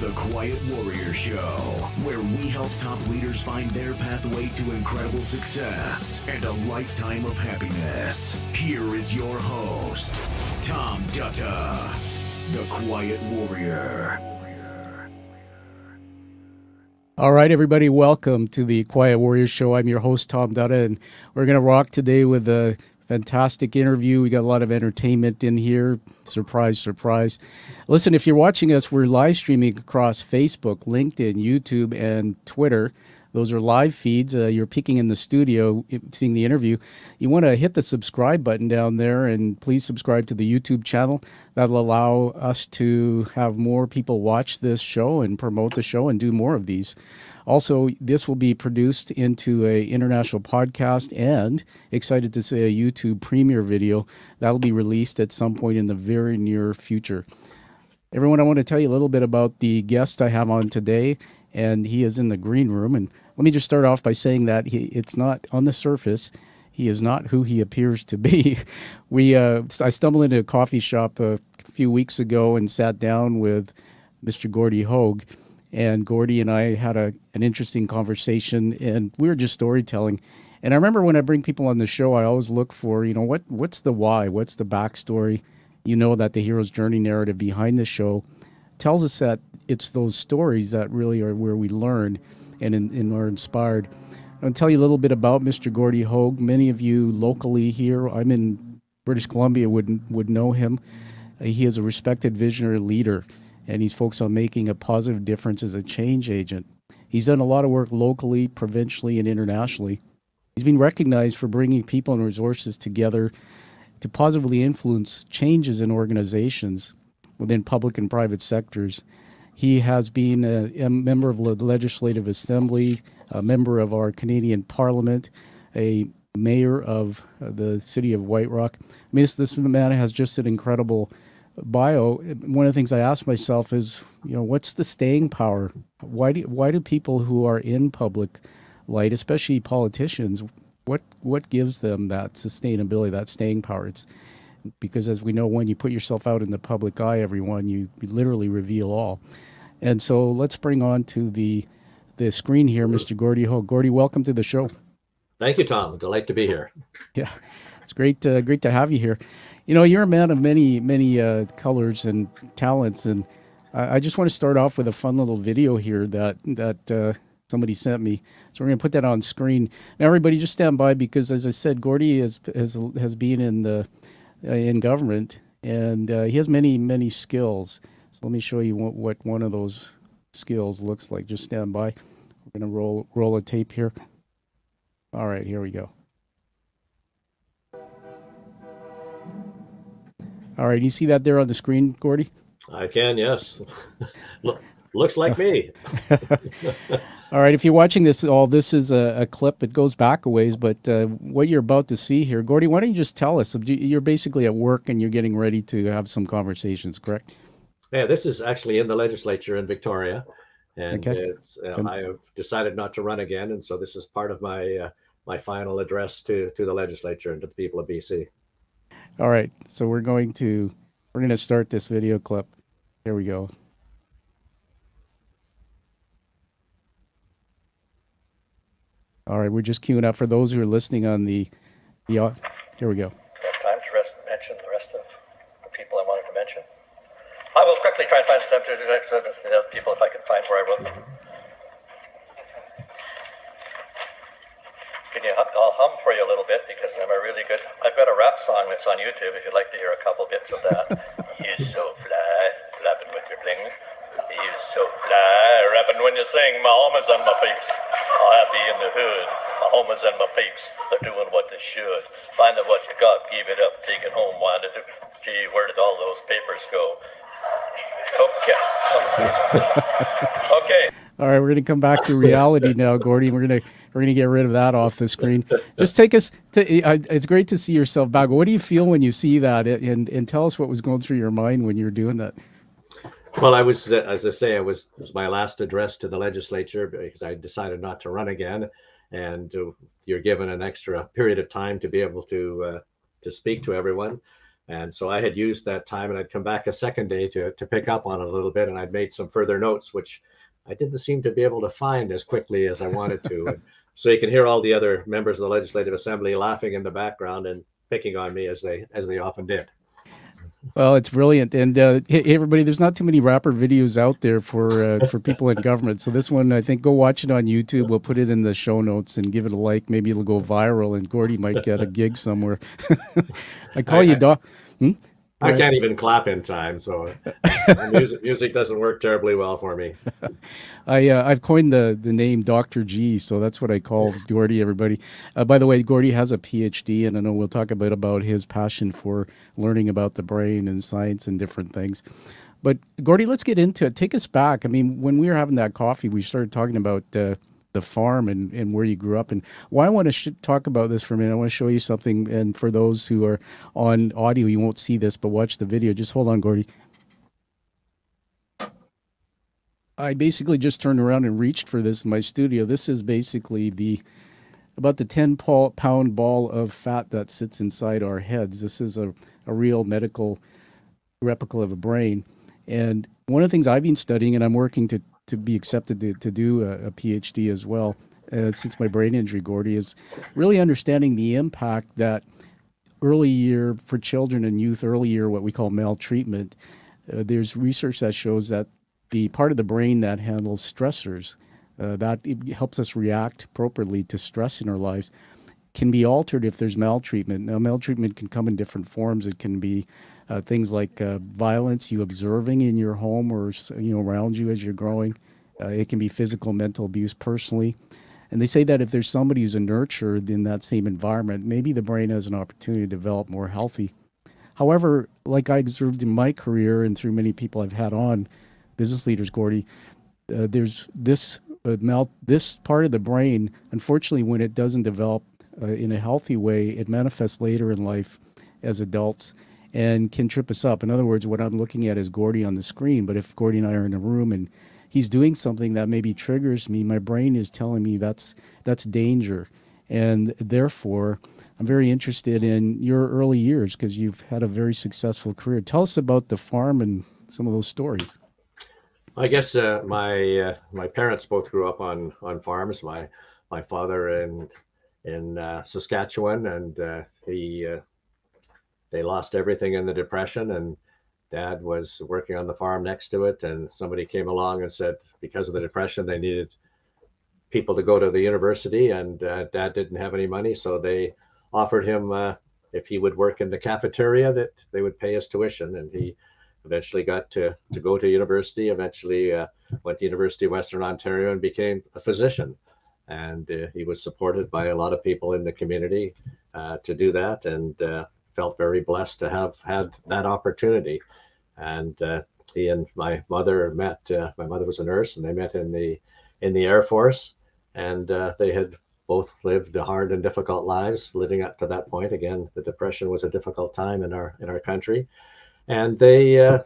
the Quiet Warrior Show, where we help top leaders find their pathway to incredible success and a lifetime of happiness. Here is your host, Tom Dutta, the Quiet Warrior. All right, everybody, welcome to the Quiet Warrior Show. I'm your host, Tom Dutta, and we're going to rock today with a fantastic interview. We got a lot of entertainment in here. Surprise, surprise. Listen, if you're watching us, we're live streaming across Facebook, LinkedIn, YouTube, and Twitter. Those are live feeds. Uh, you're peeking in the studio, seeing the interview. You want to hit the subscribe button down there and please subscribe to the YouTube channel. That'll allow us to have more people watch this show and promote the show and do more of these. Also, this will be produced into a international podcast and excited to say a YouTube premiere video that'll be released at some point in the very near future. Everyone, I want to tell you a little bit about the guest I have on today, and he is in the green room. And let me just start off by saying that he, it's not on the surface. He is not who he appears to be. We, uh, I stumbled into a coffee shop a few weeks ago and sat down with Mr. Gordie Hogg and Gordie and I had a, an interesting conversation, and we were just storytelling. And I remember when I bring people on the show, I always look for, you know, what what's the why, what's the backstory. You know that the hero's journey narrative behind the show tells us that it's those stories that really are where we learn and, and are inspired. I'll tell you a little bit about Mr. Gordie Hogg. Many of you locally here, I'm in British Columbia, would would know him. He is a respected visionary leader and he's focused on making a positive difference as a change agent. He's done a lot of work locally, provincially, and internationally. He's been recognized for bringing people and resources together to positively influence changes in organizations within public and private sectors. He has been a, a member of the Legislative Assembly, a member of our Canadian Parliament, a mayor of uh, the city of White Rock. I mean, this, this man has just an incredible bio, one of the things I ask myself is, you know, what's the staying power? Why do why do people who are in public light, especially politicians, what what gives them that sustainability, that staying power? It's because as we know, when you put yourself out in the public eye, everyone you, you literally reveal all. And so let's bring on to the the screen here, Mr. Gordie Ho. Gordie, welcome to the show. Thank you, Tom. Delight to be here. Yeah, it's great, uh, great to have you here you know, you're a man of many, many uh, colors and talents, and I, I, just want to start off with a fun little video here that that uh, somebody sent me. So we're going to put that on screen. Now, everybody, just stand by because, as I said, Gordie has has has been in the uh, in government, and uh, he has many, many skills. So let me show you what, what one of those skills looks like. Just stand by. We're going to roll roll a tape here. All right, here we go. All right, you see that there on the screen, Gordie? I can, yes. Look, looks like me. all right, if you're watching this, all this is a, a clip. It goes back a ways, but uh, what you're about to see here, Gordie, why don't you just tell us? You're basically at work and you're getting ready to have some conversations, correct? Yeah, this is actually in the legislature in Victoria, and okay. uh, I have decided not to run again, and so this is part of my uh, my final address to to the legislature and to the people of BC. All right, so we're going to we're going to start this video clip. Here we go. All right, we're just queuing up for those who are listening on the the. Here we go. Time to rest, mention the rest of the people I wanted to mention. I will quickly try and find some people if I can find where I wrote them. Can you, I'll hum for you a little bit because I'm a really good. I've got a rap song that's on YouTube. If you'd like to hear a couple bits of that. you so fly, flapping with your bling. You so fly, rapping when you sing. My homies and my peeps are happy in the hood. My homies and my peeps are doing what they should. Find out what you got, give it up, take it home, wind it. up. Gee, where did all those papers go? Okay. okay. All right, we're going to come back to reality now, Gordie. We're going to we're going to get rid of that off the screen. Just take us to. Uh, it's great to see yourself back. What do you feel when you see that, and and tell us what was going through your mind when you were doing that. Well, I was, as I say, it was, it was my last address to the legislature because I decided not to run again, and uh, you're given an extra period of time to be able to uh, to speak to everyone. And so I had used that time and I'd come back a second day to, to pick up on it a little bit. And I'd made some further notes, which I didn't seem to be able to find as quickly as I wanted to. so you can hear all the other members of the Legislative Assembly laughing in the background and picking on me as they as they often did. Well, it's brilliant, and uh, hey, everybody, there's not too many rapper videos out there for uh, for people in government. So this one, I think, go watch it on YouTube. We'll put it in the show notes and give it a like. Maybe it'll go viral, and Gordie might get a gig somewhere. I call I, you Doc. Hmm? I can't even clap in time, so music, music doesn't work terribly well for me. I uh, I've coined the the name Doctor G, so that's what I call Gordie. Everybody. Uh, by the way, Gordie has a PhD, and I know we'll talk a bit about his passion for learning about the brain and science and different things. But Gordie, let's get into it. Take us back. I mean, when we were having that coffee, we started talking about. Uh, the farm and, and where you grew up. And why I want to sh- talk about this for a minute, I want to show you something. And for those who are on audio, you won't see this, but watch the video. Just hold on, Gordie. I basically just turned around and reached for this in my studio. This is basically the about the 10 pound ball of fat that sits inside our heads. This is a, a real medical replica of a brain. And one of the things I've been studying, and I'm working to to be accepted to, to do a, a PhD as well, uh, since my brain injury, Gordie, is really understanding the impact that early year for children and youth, early year, what we call maltreatment. Uh, there's research that shows that the part of the brain that handles stressors, uh, that helps us react appropriately to stress in our lives, can be altered if there's maltreatment. Now, maltreatment can come in different forms. It can be uh, things like uh, violence you observing in your home or you know around you as you're growing. Uh, it can be physical, mental abuse personally. And they say that if there's somebody who's a nurtured in that same environment, maybe the brain has an opportunity to develop more healthy. However, like I observed in my career and through many people I've had on, business leaders, Gordie, uh, there's this uh, melt, this part of the brain. Unfortunately, when it doesn't develop uh, in a healthy way, it manifests later in life as adults and can trip us up. In other words, what I'm looking at is Gordie on the screen, but if Gordie and I are in a room and he's doing something that maybe triggers me, my brain is telling me that's that's danger. And therefore, I'm very interested in your early years because you've had a very successful career. Tell us about the farm and some of those stories. I guess uh, my uh, my parents both grew up on on farms. My my father in in uh, Saskatchewan, and uh, he uh, they lost everything in the depression and dad was working on the farm next to it and somebody came along and said because of the depression they needed people to go to the university and uh, dad didn't have any money so they offered him uh, if he would work in the cafeteria that they would pay his tuition and he eventually got to, to go to university eventually uh, went to university of western ontario and became a physician. And uh, he was supported by a lot of people in the community uh, to do that and uh, felt very blessed to have had that opportunity. And uh, he and my mother met. Uh, my mother was a nurse, and they met in the in the Air Force, and uh, they had both lived hard and difficult lives living up to that point. Again, the depression was a difficult time in our in our country, and they uh,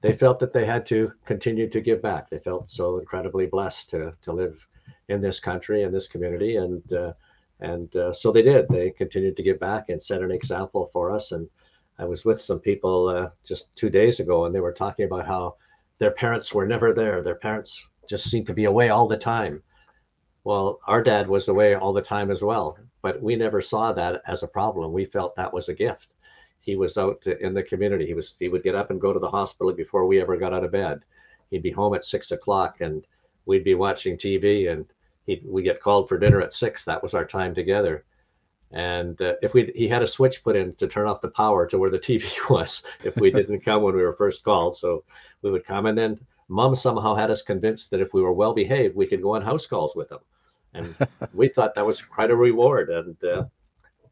they felt that they had to continue to give back. They felt so incredibly blessed to to live in this country and this community, and uh, and uh, so they did. They continued to give back and set an example for us. And I was with some people uh, just two days ago, and they were talking about how their parents were never there. Their parents just seemed to be away all the time. Well, our dad was away all the time as well, but we never saw that as a problem. We felt that was a gift. He was out in the community. He was he would get up and go to the hospital before we ever got out of bed. He'd be home at six o'clock, and we'd be watching TV and he we get called for dinner at six. That was our time together. And uh, if we he had a switch put in to turn off the power to where the TV was if we didn't come when we were first called. So we would come, and then Mom somehow had us convinced that if we were well behaved, we could go on house calls with him, and we thought that was quite a reward. And uh,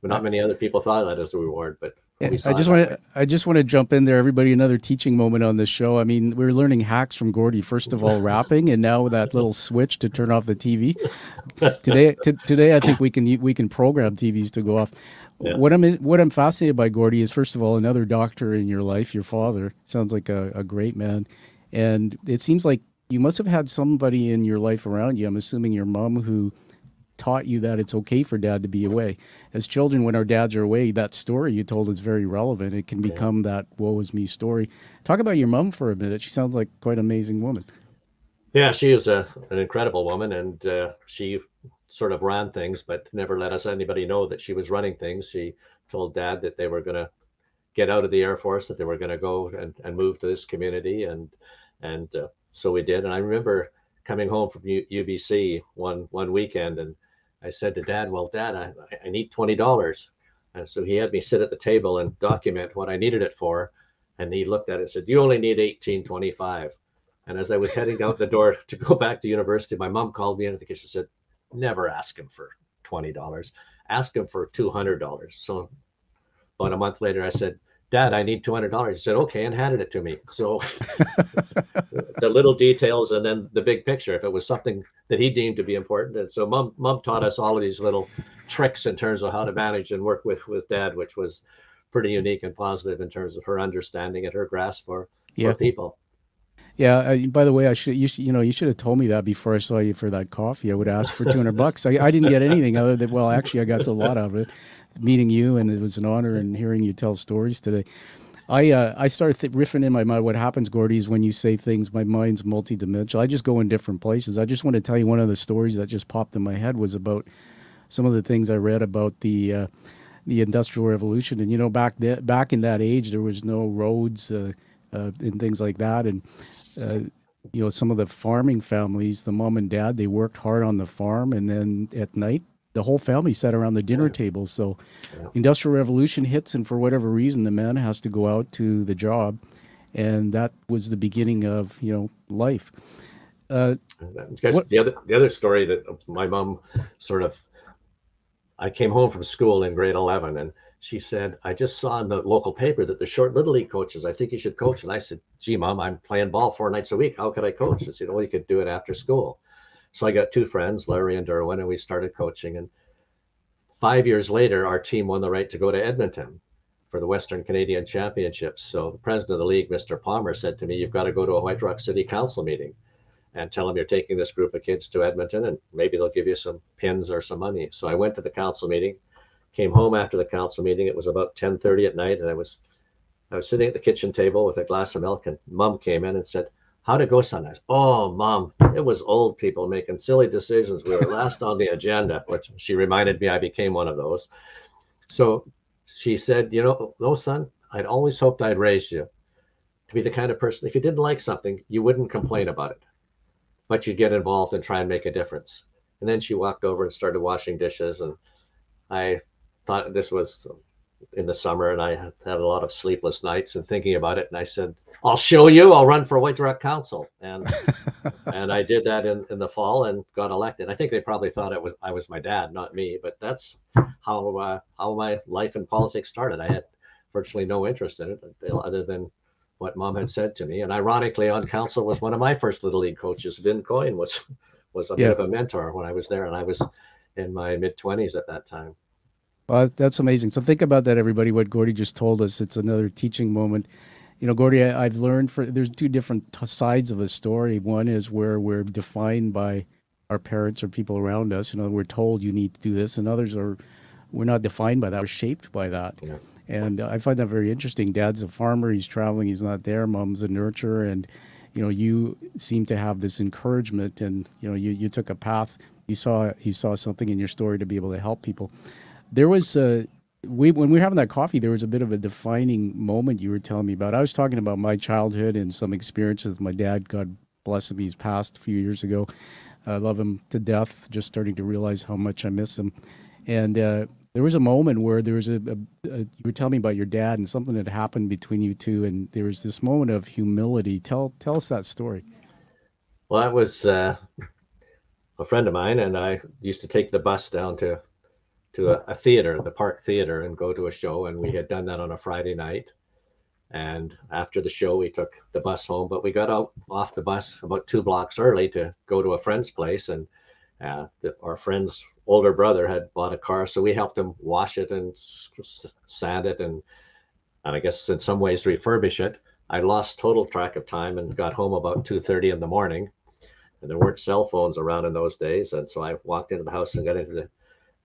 not many other people thought that as a reward, but I just want to I just want to jump in there, everybody. Another teaching moment on this show. I mean, we're learning hacks from Gordie. First of all, rapping, and now that little switch to turn off the TV. today, today, I think we can we can program TVs to go off. Yeah. What I'm what I'm fascinated by, Gordie is first of all another doctor in your life. Your father sounds like a, a great man, and it seems like you must have had somebody in your life around you. I'm assuming your mom who taught you that it's okay for dad to be away. As children, when our dads are away, that story you told is very relevant. It can become that "woe is me" story. Talk about your mom for a minute. She sounds like quite an amazing woman. Yeah, she is a, an incredible woman, and uh, she sort of ran things, but never let us anybody know that she was running things. She told dad that they were going to get out of the Air Force, that they were going to go and, and move to this community, and and uh, so we did. And I remember coming home from U- UBC one one weekend, and I said to Dad, "Well, Dad, I, I need twenty dollars." And so he had me sit at the table and document what I needed it for. And he looked at it and said, "You only need eighteen twenty-five. And as I was heading out the door to go back to university, my mom called me into the kitchen and said, "Never ask him for twenty dollars. Ask him for two hundred dollars." So about a month later, I said, Dad, I need two hundred dollars. He said, "Okay," and handed it to me. So the little details and then the big picture. If it was something that he deemed to be important, and so mom, mom taught us all of these little tricks in terms of how to manage and work with with Dad, which was pretty unique and positive in terms of her understanding and her grasp for yeah. for people. Yeah. Uh, by the way, I should you should, you know you should have told me that before I saw you for that coffee. I would ask for two hundred bucks. I, I didn't get anything other than well, actually, I got a lot of it meeting you, and it was an honor and hearing you tell stories today. I uh, I started riffing in my mind. What happens, Gordie, is when you say things, my mind's multidimensional. I just go in different places. I just want to tell you one of the stories that just popped in my head was about some of the things I read about the uh, the Industrial Revolution. And you know, back th- back in that age, there was no roads uh, uh and things like that. And uh, you know, some of the farming families, the mom and dad, they worked hard on the farm, and then at night the whole family sat around the dinner table. So, industrial revolution hits, and for whatever reason, the man has to go out to the job, and that was the beginning of you know life. Uh, what, the other the other story that my mom sort of, I came home from school in grade eleven, and she said, "I just saw in the local paper that the short little league coaches. I think you should coach." And I said, "Gee, mom, I'm playing ball four nights a week. How could I coach?" She said, "Well, you could do it after school." So I got two friends, Larry and Derwin, and we started coaching. And five years later, our team won the right to go to Edmonton for the Western Canadian Championships. So the president of the league, Mr. Palmer, said to me, You've got to go to a White Rock City Council meeting and tell them you're taking this group of kids to Edmonton and maybe they'll give you some pins or some money. So I went to the council meeting, came home after the council meeting. It was about 10:30 at night, and I was I was sitting at the kitchen table with a glass of milk, and mom came in and said, how to go Sundays. Oh, mom, it was old people making silly decisions. We were last on the agenda, which she reminded me I became one of those. So she said, You know, no, son, I'd always hoped I'd raised you to be the kind of person, if you didn't like something, you wouldn't complain about it, but you'd get involved and try and make a difference. And then she walked over and started washing dishes. And I thought this was in the summer, and I had a lot of sleepless nights and thinking about it. And I said, I'll show you. I'll run for White Rock Council, and and I did that in, in the fall and got elected. I think they probably thought it was I was my dad, not me, but that's how uh, how my life in politics started. I had virtually no interest in it other than what mom had said to me. And ironically, on council was one of my first little league coaches. Vin Coyne was was a yeah. bit of a mentor when I was there, and I was in my mid twenties at that time. Well, that's amazing. So think about that, everybody. What Gordie just told us. It's another teaching moment you know, Gordie, I, have learned for there's two different t- sides of a story. One is where we're defined by our parents or people around us. You know, we're told you need to do this, and others are we're not defined by that. We're shaped by that. Yeah. And uh, I find that very interesting. Dad's a farmer. He's traveling. He's not there. Mom's a nurturer, and you know, you seem to have this encouragement, and you know, you you took a path. You saw you saw something in your story to be able to help people. There was a we when we were having that coffee, there was a bit of a defining moment you were telling me about. I was talking about my childhood and some experiences with my dad. God bless him, he's passed a few years ago. I love him to death. Just starting to realize how much I miss him. And uh, there was a moment where there was a, a, a, you were telling me about your dad and something that happened between you two, and there was this moment of humility. Tell tell us that story. Well, that was uh, a friend of mine, and I used to take the bus down to to a, a, theater, the Park Theater, and go to a show. And we had done that on a Friday night. And after the show, we took the bus home. But we got out off the bus about two blocks early to go to a friend's place. And uh, the, our friend's older brother had bought a car, so we helped him wash it and sand it, and and I guess in some ways refurbish it. I lost total track of time and got home about two thirty in the morning. and there weren't cell phones around in those days. And so I walked into the house and got into the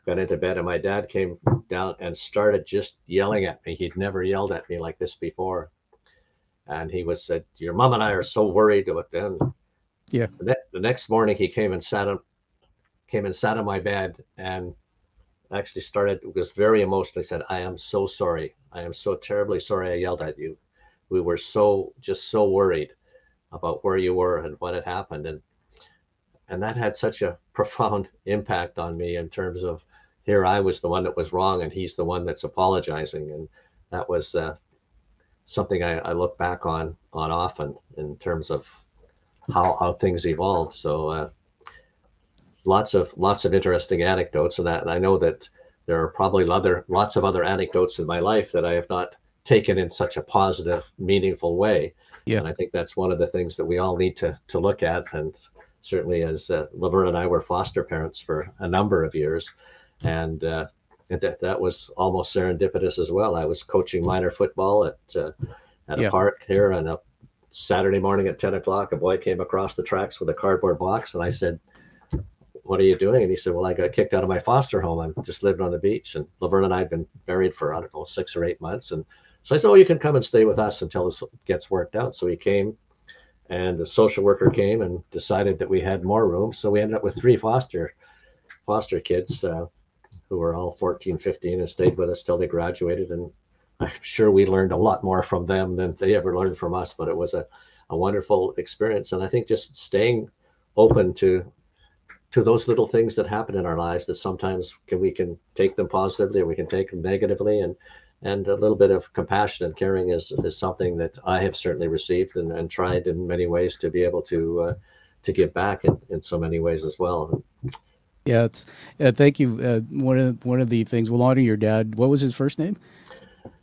got into bed and my dad came down and started just yelling at me. He'd never yelled at me like this before. And he was said, Your mom and I are so worried about them. Yeah. The, ne- the next morning he came and sat on came and sat on my bed and actually started was very emotional. He said, I am so sorry. I am so terribly sorry I yelled at you. We were so just so worried about where you were and what had happened. And and that had such a profound impact on me in terms of here I was the one that was wrong and he's the one that's apologizing. And that was uh, something I, I, look back on on often in terms of how how things evolved. So uh, lots of lots of interesting anecdotes, and that and I know that there are probably other lots of other anecdotes in my life that I have not taken in such a positive, meaningful way. Yeah. And I think that's one of the things that we all need to to look at. And certainly, as uh, Laverne and I were foster parents for a number of years, and uh, that that was almost serendipitous as well. I was coaching minor football at uh, at yeah. a park here, and a Saturday morning at ten o'clock, a boy came across the tracks with a cardboard box, and I said, "What are you doing?" And he said, "Well, I got kicked out of my foster home. I'm just living on the beach." And Laverne and I had been married for I don't know six or eight months, and so I said, "Oh, you can come and stay with us until this gets worked out." So he came, and the social worker came and decided that we had more room. So we ended up with three foster foster kids uh, who were all 14, 15 and stayed with us till they graduated. And I'm sure we learned a lot more from them than they ever learned from us. But it was a, a wonderful experience. And I think just staying open to to those little things that happen in our lives that sometimes can we can take them positively or we can take them negatively and and a little bit of compassion and caring is, is something that I have certainly received and, and tried in many ways to be able to uh, to give back in, in so many ways as well. Yeah, it's uh, thank you. Uh, one of one of the things we'll honor your dad. What was his first name?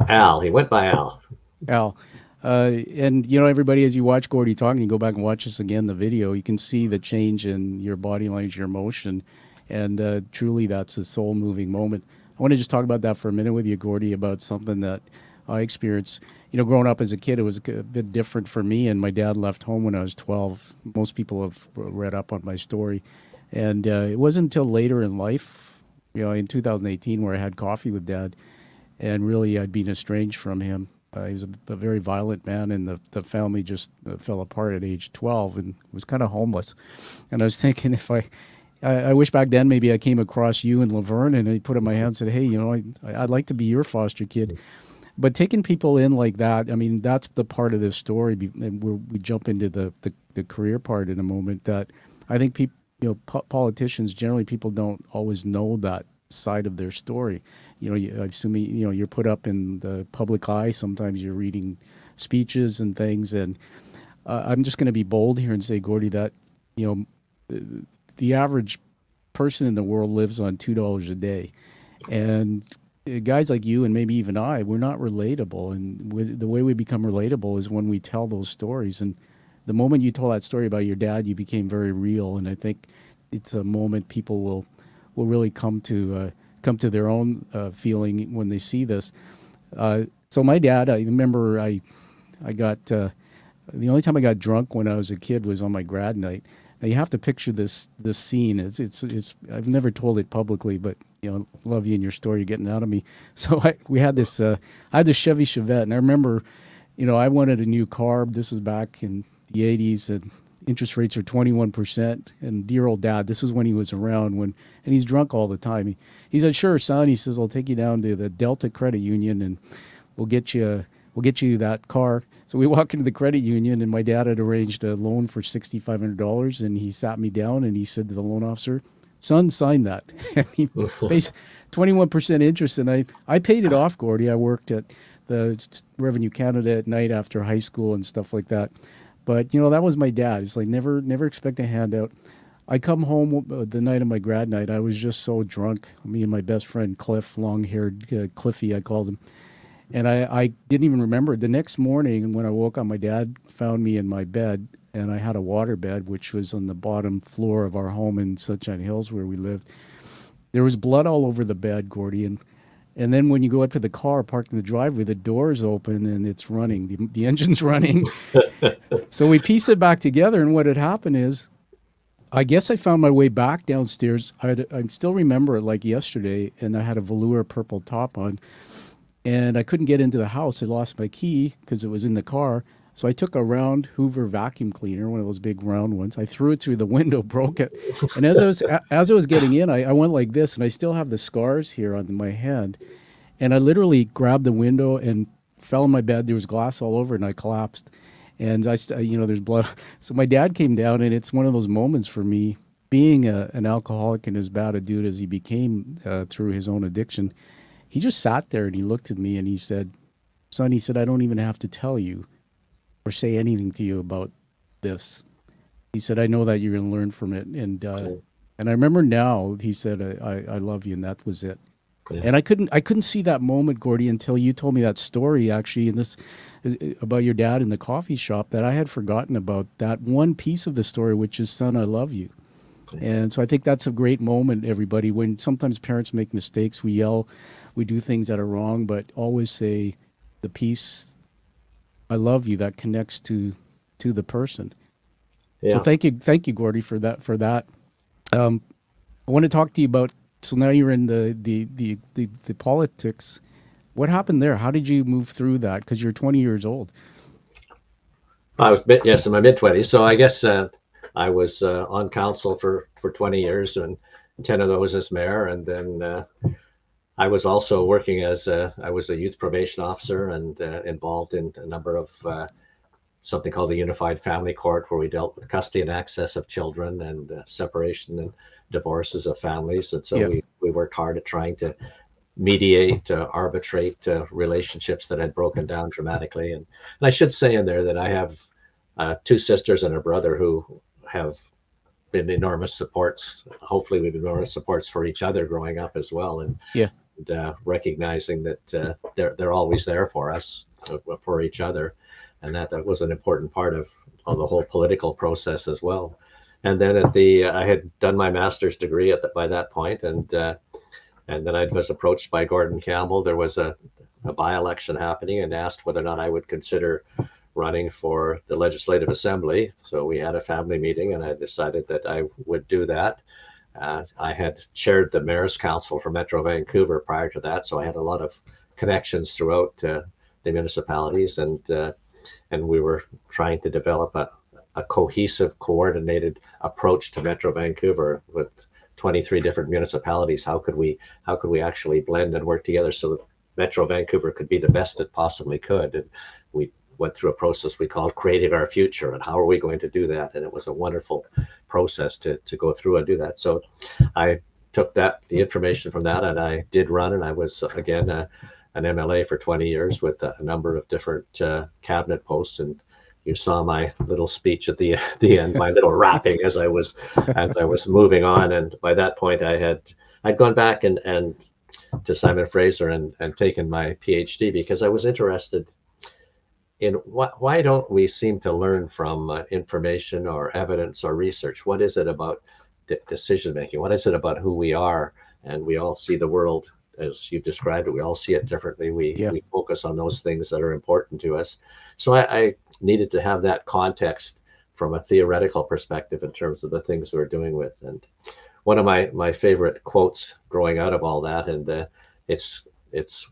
Al. He went by Al. Al. Uh, and you know, everybody, as you watch Gordie talking, you go back and watch this again, the video, you can see the change in your body language, your emotion, and uh, truly, that's a soul moving moment. I want to just talk about that for a minute with you, Gordie, about something that I experienced. You know, growing up as a kid, it was a bit different for me. And my dad left home when I was 12. Most people have read up on my story. And uh, it wasn't until later in life, you know, in 2018, where I had coffee with dad. And really, I'd been estranged from him. Uh, he was a, a, very violent man, and the, the family just uh, fell apart at age 12 and was kind of homeless. And I was thinking if I I, I, wish back then maybe I came across you and Laverne and I put in my hand and said, hey, you know, I, I'd like to be your foster kid. But taking people in like that, I mean, that's the part of this story. And we jump into the, the, the, career part in a moment that I think people, you know, po- politicians generally people don't always know that side of their story. You know, you, I assume you know you're put up in the public eye. Sometimes you're reading speeches and things, and uh, I'm just going to be bold here and say, Gordie, that you know the average person in the world lives on two dollars a day, and guys like you and maybe even I, we're not relatable. And the way we become relatable is when we tell those stories. And the moment you told that story about your dad, you became very real. And I think it's a moment people will will really come to uh, come to their own uh, feeling when they see this. Uh, so my dad, I remember I I got uh, the only time I got drunk when I was a kid was on my grad night now you have to picture this this scene. It's it's it's. I've never told it publicly, but you know, love you and your story. You're getting out of me. So I, we had this. Uh, I had this Chevy Chevette, and I remember, you know, I wanted a new car. This was back in the '80s, and interest rates are 21 percent. And dear old dad, this is when he was around. When and he's drunk all the time. He he said, "Sure, son." He says, "I'll take you down to the Delta Credit Union, and we'll get you." we'll get you that car. So we walk into the credit union, and my dad had arranged a loan for sixty five hundred dollars, and he sat me down and he said to the loan officer, "Son, sign that." and he pays twenty one percent interest, and I I paid it off, Gordie. I worked at the Revenue Canada at night after high school and stuff like that. But you know that was my dad. It's like never never expect a handout. I come home uh, the night of my grad night. I was just so drunk. Me and my best friend Cliff, long haired uh, Cliffy, I called him and I, I didn't even remember. The next morning, when I woke up, my dad found me in my bed, and I had a water bed, which was on the bottom floor of our home in Sunshine Hills where we lived. There was blood all over the bed, Gordie, and and then when you go up to the car parked in the driveway, the door's open and it's running. The, the engine's running. so we piece it back together, and what had happened is I guess I found my way back downstairs. I, had, I still remember it like yesterday, and I had a velour purple top on, and I couldn't get into the house. I lost my key because it was in the car. So I took a round Hoover vacuum cleaner, one of those big round ones. I threw it through the window, broke it, and as I was as I was getting in, I, I went like this, and I still have the scars here on my hand. And I literally grabbed the window and fell in my bed. There was glass all over, and I collapsed. And I, you know, there's blood. So my dad came down, and it's one of those moments for me, being a, an alcoholic and as bad a dude as he became uh, through his own addiction. He just sat there and he looked at me and he said, "Son," he said, "I don't even have to tell you." Or say anything to you about this. He said, I know that you're going to learn from it. And, uh, cool. and I remember now he said, I, I, love you. And that was it. Yeah. And I couldn't, I couldn't see that moment, Gordie, until you told me that story actually in this uh, about your dad in the coffee shop that I had forgotten about that one piece of the story, which is son, I love you. And so I think that's a great moment, everybody. When sometimes parents make mistakes, we yell, we do things that are wrong, but always say the piece I love you that connects to to the person. Yeah. So thank you, thank you, Gordie, for that. For that, um, I want to talk to you about. So now you're in the the the the, the politics. What happened there? How did you move through that? Because you're 20 years old. I was bit yes, in my mid 20s. So I guess uh, I was uh, on council for for 20 years, and 10 of those as mayor, and then uh, I was also working as a, I was a youth probation officer and uh, involved in a number of uh, something called the Unified Family Court, where we dealt with custody and access of children and uh, separation and divorces of families. And so yeah. we, we worked hard at trying to mediate, uh, arbitrate uh, relationships that had broken down dramatically. And, and I should say in there that I have uh, two sisters and a brother who have been enormous supports. Hopefully, we've been enormous supports for each other growing up as well. And yeah, and, uh, recognizing that uh, they're they're always there for us, uh, for each other, and that that was an important part of, of the whole political process as well. And then at the I had done my master's degree at the, by that point, and uh, and then I was approached by Gordon Campbell. There was a, a by-election happening, and asked whether or not I would consider running for the Legislative Assembly. So we had a family meeting, and I decided that I would do that. Uh, I had chaired the Mayor's Council for Metro Vancouver prior to that, so I had a lot of connections throughout uh, the municipalities, and uh, and we were trying to develop a, a cohesive, coordinated approach to Metro Vancouver with 23 different municipalities. How could we how could we actually blend and work together so that Metro Vancouver could be the best it possibly could? And we went through a process we called creating our future and how are we going to do that? And it was a wonderful process to, to go through and do that. So i took that the information from that and i did run and i was again an mla for 20 years with a, number of different uh, cabinet posts. And you saw my little speech at the the end my little rapping as i was as i was moving on. And by that point i had i'd gone back and and to simon fraser and and taken my phd because i was interested in what, why don't we seem to learn from uh, information or evidence or research? What is it about de- decision making? What is it about who we are? And we all see the world as you described it. We all see it differently. We yeah. we focus on those things that are important to us. So I, I needed to have that context from a theoretical perspective in terms of the things we're doing with. And one of my my favorite quotes growing out of all that, and uh, it's it's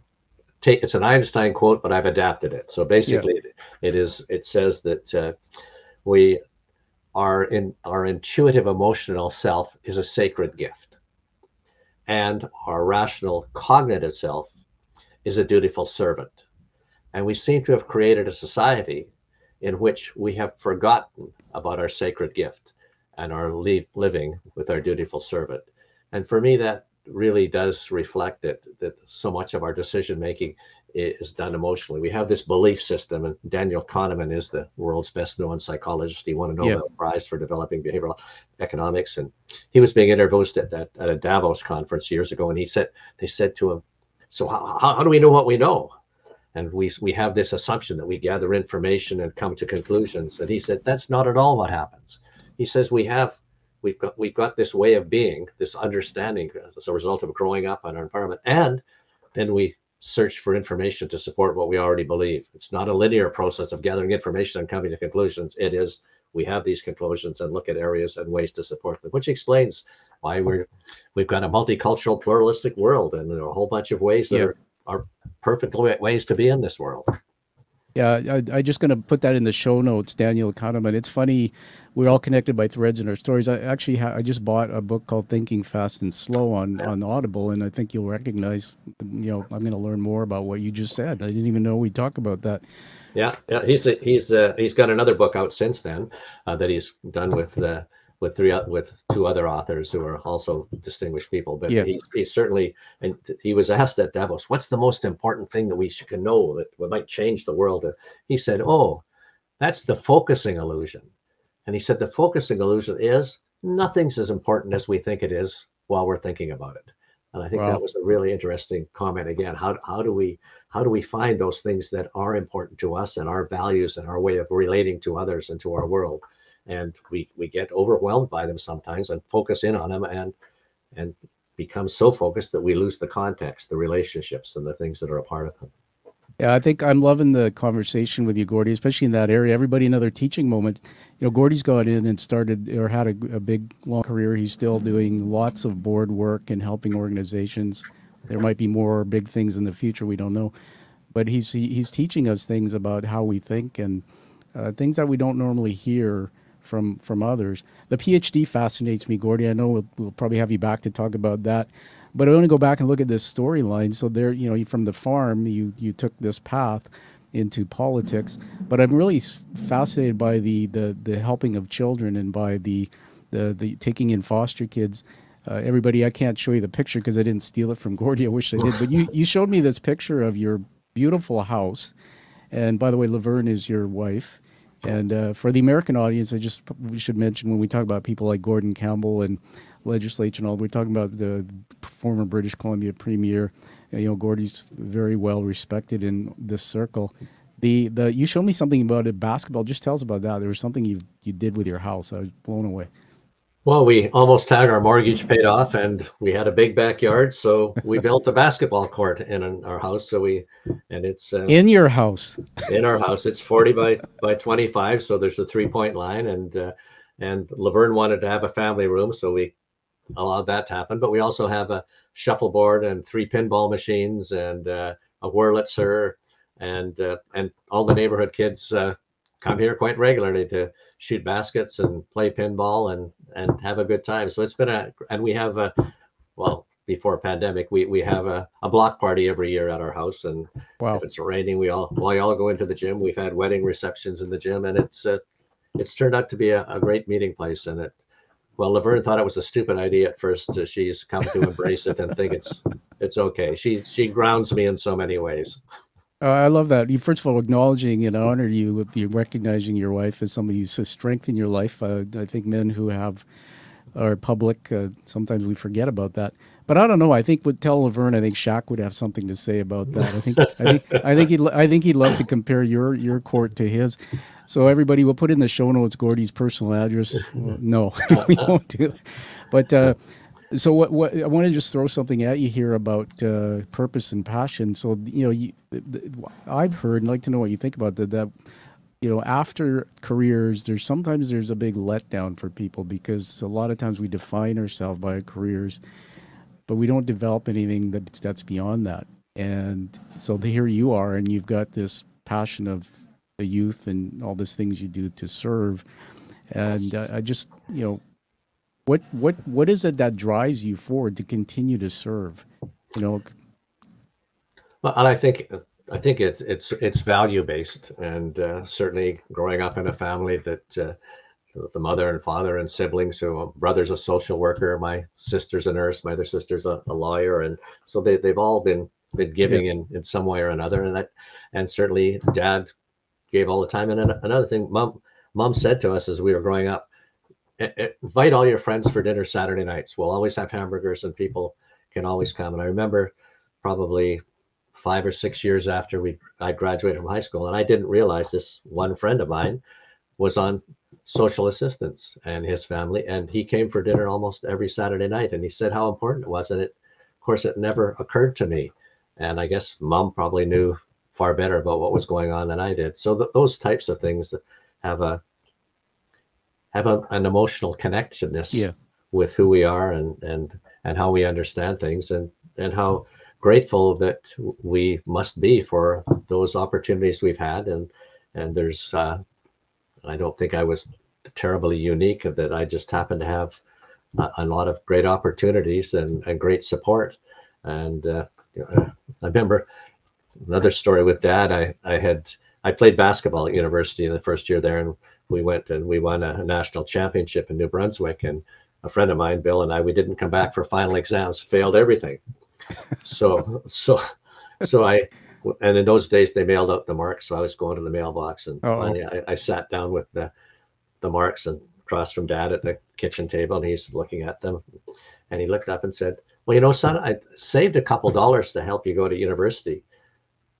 take it's an Einstein quote, but I've adapted it. So basically, yeah. it is it says that uh, we are in our intuitive emotional self is a sacred gift, and our rational cognitive self is a dutiful servant. And we seem to have created a society in which we have forgotten about our sacred gift and are living with our dutiful servant. And for me, that really does reflect that that so much of our decision making is done emotionally. We have this belief system, and Daniel Kahneman is the world's best known psychologist. He won a Nobel yeah. Prize for developing behavioral economics, and he was being interviewed at, at, at, a Davos conference years ago, and he said they said to him, "So how, how do we know what we know?" And we we have this assumption that we gather information and come to conclusions, and he said that's not at all what happens. He says we have we've got we've got this way of being, this understanding as a result of growing up in our environment, and then we search for information to support what we already believe. It's not a linear process of gathering information and coming to conclusions. It is we have these conclusions and look at areas and ways to support them, which explains why we're we've got a multicultural, pluralistic world, and there are a whole bunch of ways that Yeah. are, are perfect ways to be in this world. Yeah, I, I just going to put that in the show notes, Daniel Kahneman. It's funny, we're all connected by threads in our stories. I actually ha- I just bought a book called Thinking Fast and Slow on on Audible, and I think you'll recognize. You know, I'm going to learn more about what you just said. I didn't even know we'd talk about that. Yeah, yeah, he's he's uh, he's got another book out since then uh, that he's done with uh, with three with two other authors who are also distinguished people. But Yeah. he's, he's certainly and he was asked at Davos, "What's the most important thing that we should know that might change the world?" And he said, "Oh, that's the focusing illusion." And he said the focusing illusion is nothing's as important as we think it is while we're thinking about it. And I think Wow. that was a really interesting comment. Again, how how do we how do we find those things that are important to us and our values and our way of relating to others and to our world? And we we get overwhelmed by them sometimes and focus in on them and and become so focused that we lose the context, the relationships, and the things that are a part of them. Yeah, I think I'm loving the conversation with you, Gordie, especially in that area. Everybody, another teaching moment. You know, Gordie's got in and started or had a, a big, long career. He's still doing lots of board work and helping organizations. There might be more big things in the future. We don't know, but he's he, he's teaching us things about how we think and uh, things that we don't normally hear from from others. The PhD fascinates me, Gordie. I know we'll, we'll probably have you back to talk about that. But I want to go back and look at this storyline. So there, you know, from the farm, you you took this path into politics. But I'm really fascinated by the the the helping of children and by the the the taking in foster kids. Uh, everybody, I can't show you the picture because I didn't steal it from Gordie. I wish I did. But you you showed me this picture of your beautiful house. And by the way, Laverne is your wife. And uh, for the American audience, I just we should mention when we talk about people like Gordon Campbell and legislature and all, we're talking about the former British Columbia premier. You know, Gordie's very well respected in this circle. The the you showed me something about it, basketball. Just tell us about that. There was something you you did with your house. I was blown away. Well, we almost had our mortgage paid off, and we had a big backyard, so we built a basketball court in our house. So we, and it's uh, In your house. in our house. It's 40 by by 25, so there's a three point line, and uh, and Laverne wanted to have a family room, so we allowed that to happen. But we also have a shuffleboard and three pinball machines and uh, a Wurlitzer, and uh, and all the neighborhood kids uh, come here quite regularly to shoot baskets and play pinball and and have a good time. So it's been a and we have a well before pandemic we we have a, a block party every year at our house and Wow. if it's raining, we all well, we all go into the gym. We've had wedding receptions in the gym, and it's uh, it's turned out to be a, a great meeting place. And it, well, Laverne thought it was a stupid idea at first. Uh, she's come to embrace it and think it's it's okay. She she grounds me in so many ways. Uh, I love that. You first of all acknowledging and honor you you recognizing your wife as somebody who's a strength in your life. Uh, I think men who have are public uh, sometimes we forget about that. But I don't know. I think would tell Laverne. I think Shaq would have something to say about that. I think I think I think he'd I think he'd love to compare your your court to his. So everybody, we'll put in the show notes Gordie's personal address. No, we won't do that. But uh, so what? What I want to just throw something at you here about uh, purpose and passion. So you know, you, I've heard and I'd like to know what you think about that. That you know, after careers, there's sometimes there's a big letdown for people because a lot of times we define ourselves by our careers, but we don't develop anything that that's beyond that. And so here you are, and you've got this passion of the youth and all these things you do to serve. And uh, I just, you know, what what what is it that drives you forward to continue to serve? You know, Well, and I think I think it's it's it's value based, and uh, certainly growing up in a family that uh, the mother and father and siblings, who brother's a social worker, my sister's a nurse, my other sister's a, a lawyer, and so they they've all been been giving in in some way or another, and that and certainly dad gave all the time. And another thing, mom mom said to us as we were growing up, "I- I- Eh, eh, invite all your friends for dinner Saturday nights. We'll always have hamburgers, and people can always come. And I remember probably five or six years after we I graduated from high school, and I didn't realize this one friend of mine was on social assistance and his family, and he came for dinner almost every Saturday night, and he said how important it was, and it, of course, it never occurred to me, and I guess mom probably knew far better about what was going on than I did. So th- those types of things have a have a, an emotional connectedness Yeah. with who we are and and and how we understand things and and how grateful that we must be for those opportunities we've had. And and there's uh, I don't think I was terribly unique that I just happened to have a, a lot of great opportunities and, and great support. And uh, I remember another story with dad. I I had I played basketball at university in the first year there and we went and we won a, a national championship in New Brunswick and a friend of mine Bill and I we didn't come back for final exams failed everything. So so so I and in those days they mailed out the marks so I was going to the mailbox and Uh-oh. finally I, I sat down with the the marks and across from dad at the kitchen table and he's looking at them. And he looked up and said well you know son I saved a couple dollars to help you go to university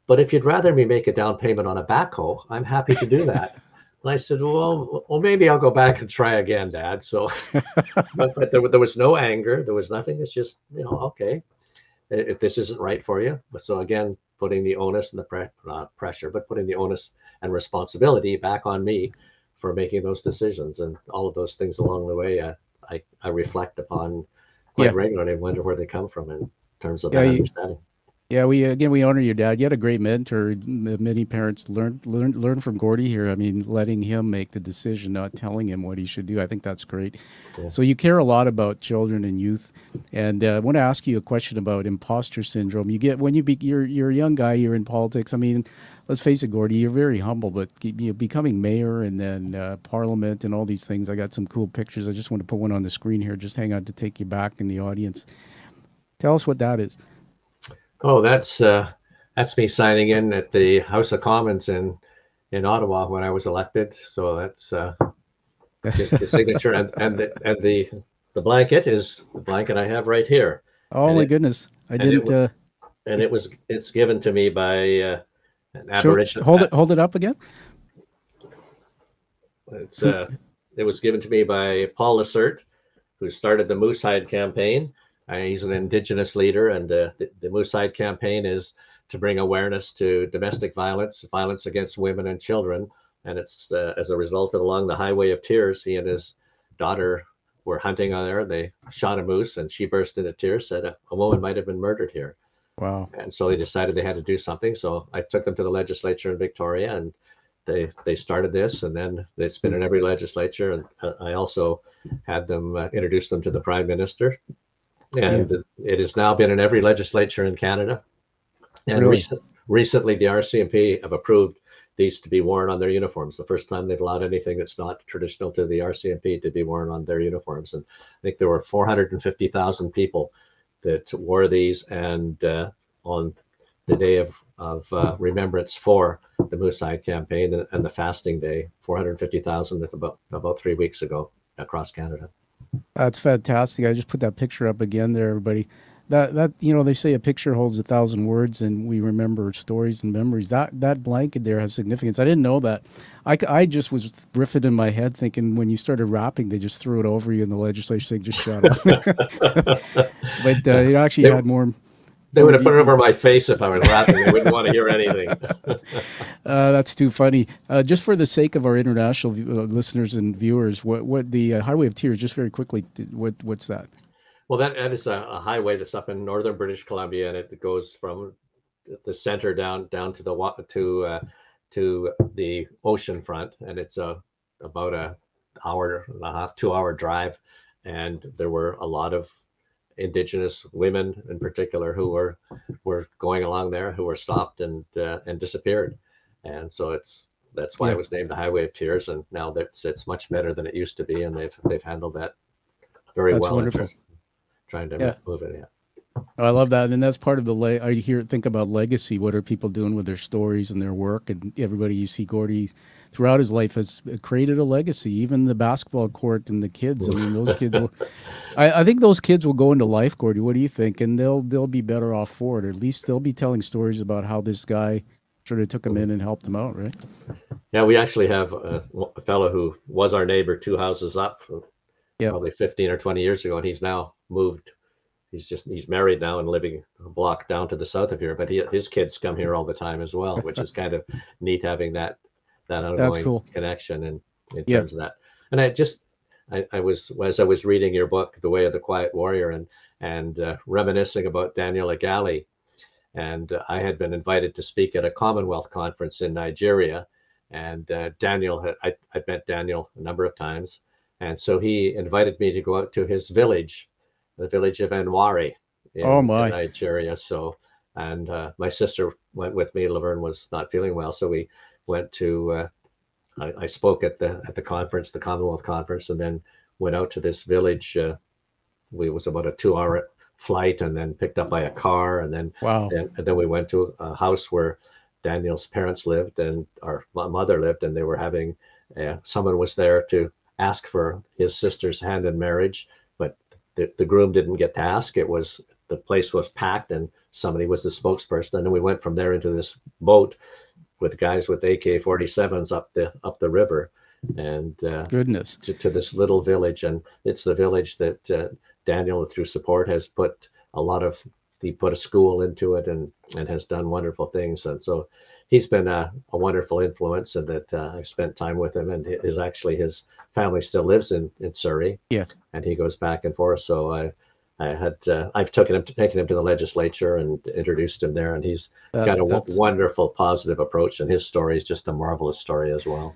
but if you'd rather me make a down payment on a backhoe I'm happy to do that and I said well well maybe I'll go back and try again dad so but, but there, there was no anger there was nothing it's just you know okay if this isn't right for you. But so again, putting the onus and the pre- not pressure, but putting the onus and responsibility back on me for making those decisions and all of those things along the way. Uh, I I reflect upon quite Yeah. regularly and wonder where they come from in terms of Yeah, that you- understanding. Yeah, we again we honor your dad. You had a great mentor. Many parents learn learn learn from Gordie here. I mean, letting him make the decision, not telling him what he should do. I think that's great. Yeah. So you care a lot about children and youth, and uh, I want to ask you a question about imposter syndrome. You get when you be you're you're a young guy. You're in politics. I mean, let's face it, Gordie. You're very humble, but you know, becoming mayor and then uh, parliament and all these things. I got some cool pictures. I just want to put one on the screen here. Just hang on to take you back in the audience. Tell us what that is. Oh, that's uh, that's me signing in at the House of Commons in in Ottawa when I was elected. So that's uh, just the signature and and the, and the the blanket is the blanket I have right here. Oh And my it- goodness! I and it didn't. wa- Uh, and it was it's given to me by uh, an Aboriginal. hold it, hold it up again. It's uh, it was given to me by Paul Lacerte, who started the Moose Hide campaign. Uh, he's an Indigenous leader, and uh, the, the Moose Hide campaign is to bring awareness to domestic violence, violence against women and children. And it's uh, as a result of along the Highway of Tears, he and his daughter were hunting on there. They shot a moose, and she burst into tears, said a, a woman might have been murdered here. Wow. and so they decided they had to do something. So I took them to the legislature in Victoria, and they they started this, and then it's been in every legislature. And uh, I also had them uh, introduce them to the prime minister, and it has now been in every legislature in Canada. And Really? recent, recently, the RCMP have approved these to be worn on their uniforms. The first time they've allowed anything that's not traditional to the RCMP to be worn on their uniforms. And I think there were 450,000 people that wore these, and uh, on the day of of uh, remembrance for the Moose Hide campaign and, and the fasting day, 450,000 with about about three weeks ago across Canada. That's fantastic. I just put that picture up again there, everybody. That that you know they say a picture holds a thousand words, and we remember stories and memories. That that blanket there has significance. I didn't know that. I, I just was riffing in my head, thinking when you started rapping, they just threw it over you in the legislature, saying just shut up. but uh, it actually They- had more. They would have put it over my face if I was laughing. They wouldn't want to hear anything. Uh, that's too funny. Uh, just for the sake of our international view, uh, listeners and viewers, what what the uh, Highway of Tears? Just very quickly, what what's that? Well, that, that is a, a highway that's up in northern British Columbia, and it goes from the center down down to the to uh, to the ocean front, and it's a about a hour and a half, two hour drive, and there were a lot of indigenous women in particular who were were going along there who were stopped and uh, and disappeared, and so it's that's why Yeah. it was named the Highway of Tears, and now that's it's much better than it used to be, and they've they've handled that very That's well. wonderful. Trying to Yeah. move it, yeah. Oh, I love that, and that's part of the. Le- I hear think about legacy. What are people doing with their stories and their work? And everybody you see, Gordie, throughout his life has created a legacy. Even the basketball court and the kids. I mean, those kids. Will, I, I think those kids will go into life, Gordie. What do you think? And they'll they'll be better off for it. Or at least they'll be telling stories about how this guy sort of took them in and helped them out, right? Yeah, we actually have a, a fellow who was our neighbor two houses up, Yeah. probably 15 or 20 years ago, and he's now moved. He's just he's married now and living a block down to the south of here. But he, his kids come here all the time as well, which is kind of neat having that that ongoing cool. connection and in Yeah. terms of that. and I just I, I was as I was reading your book, The Way of the Quiet Warrior, and and uh, reminiscing about Daniel Igali and uh, I had been invited to speak at a Commonwealth conference in Nigeria, and uh, Daniel had I I met Daniel a number of times, and so he invited me to go out to his village, the village of Eniwari, in, Oh, my. in Nigeria. So and uh, my sister went with me. Laverne was not feeling well, so we went to. Uh, I, I spoke at the at the conference, the Commonwealth conference, and then went out to this village. Uh, we it was about a two-hour flight, and then picked up by a car, and then Wow. and, and then we went to a house where Daniel's parents lived and our mother lived, and they were having uh, someone was there to ask for his sister's hand in marriage, the, the groom didn't get to ask. It was the place was packed, and somebody was the spokesperson. And then we went from there into this boat with guys with AK-47s up the up the river, and uh, Goodness. to, to this little village and it's the village that uh, daniel through support has put a lot of he put a school into it and and has done wonderful things and so he's been a, a wonderful influence and that uh, i've spent time with him and his actually his family still lives in in surrey Yeah. and he goes back and forth so i I had uh, I've taken him taken him to the legislature and introduced him there, and he's That- got a w- wonderful positive approach, and his story is just a marvelous story as well.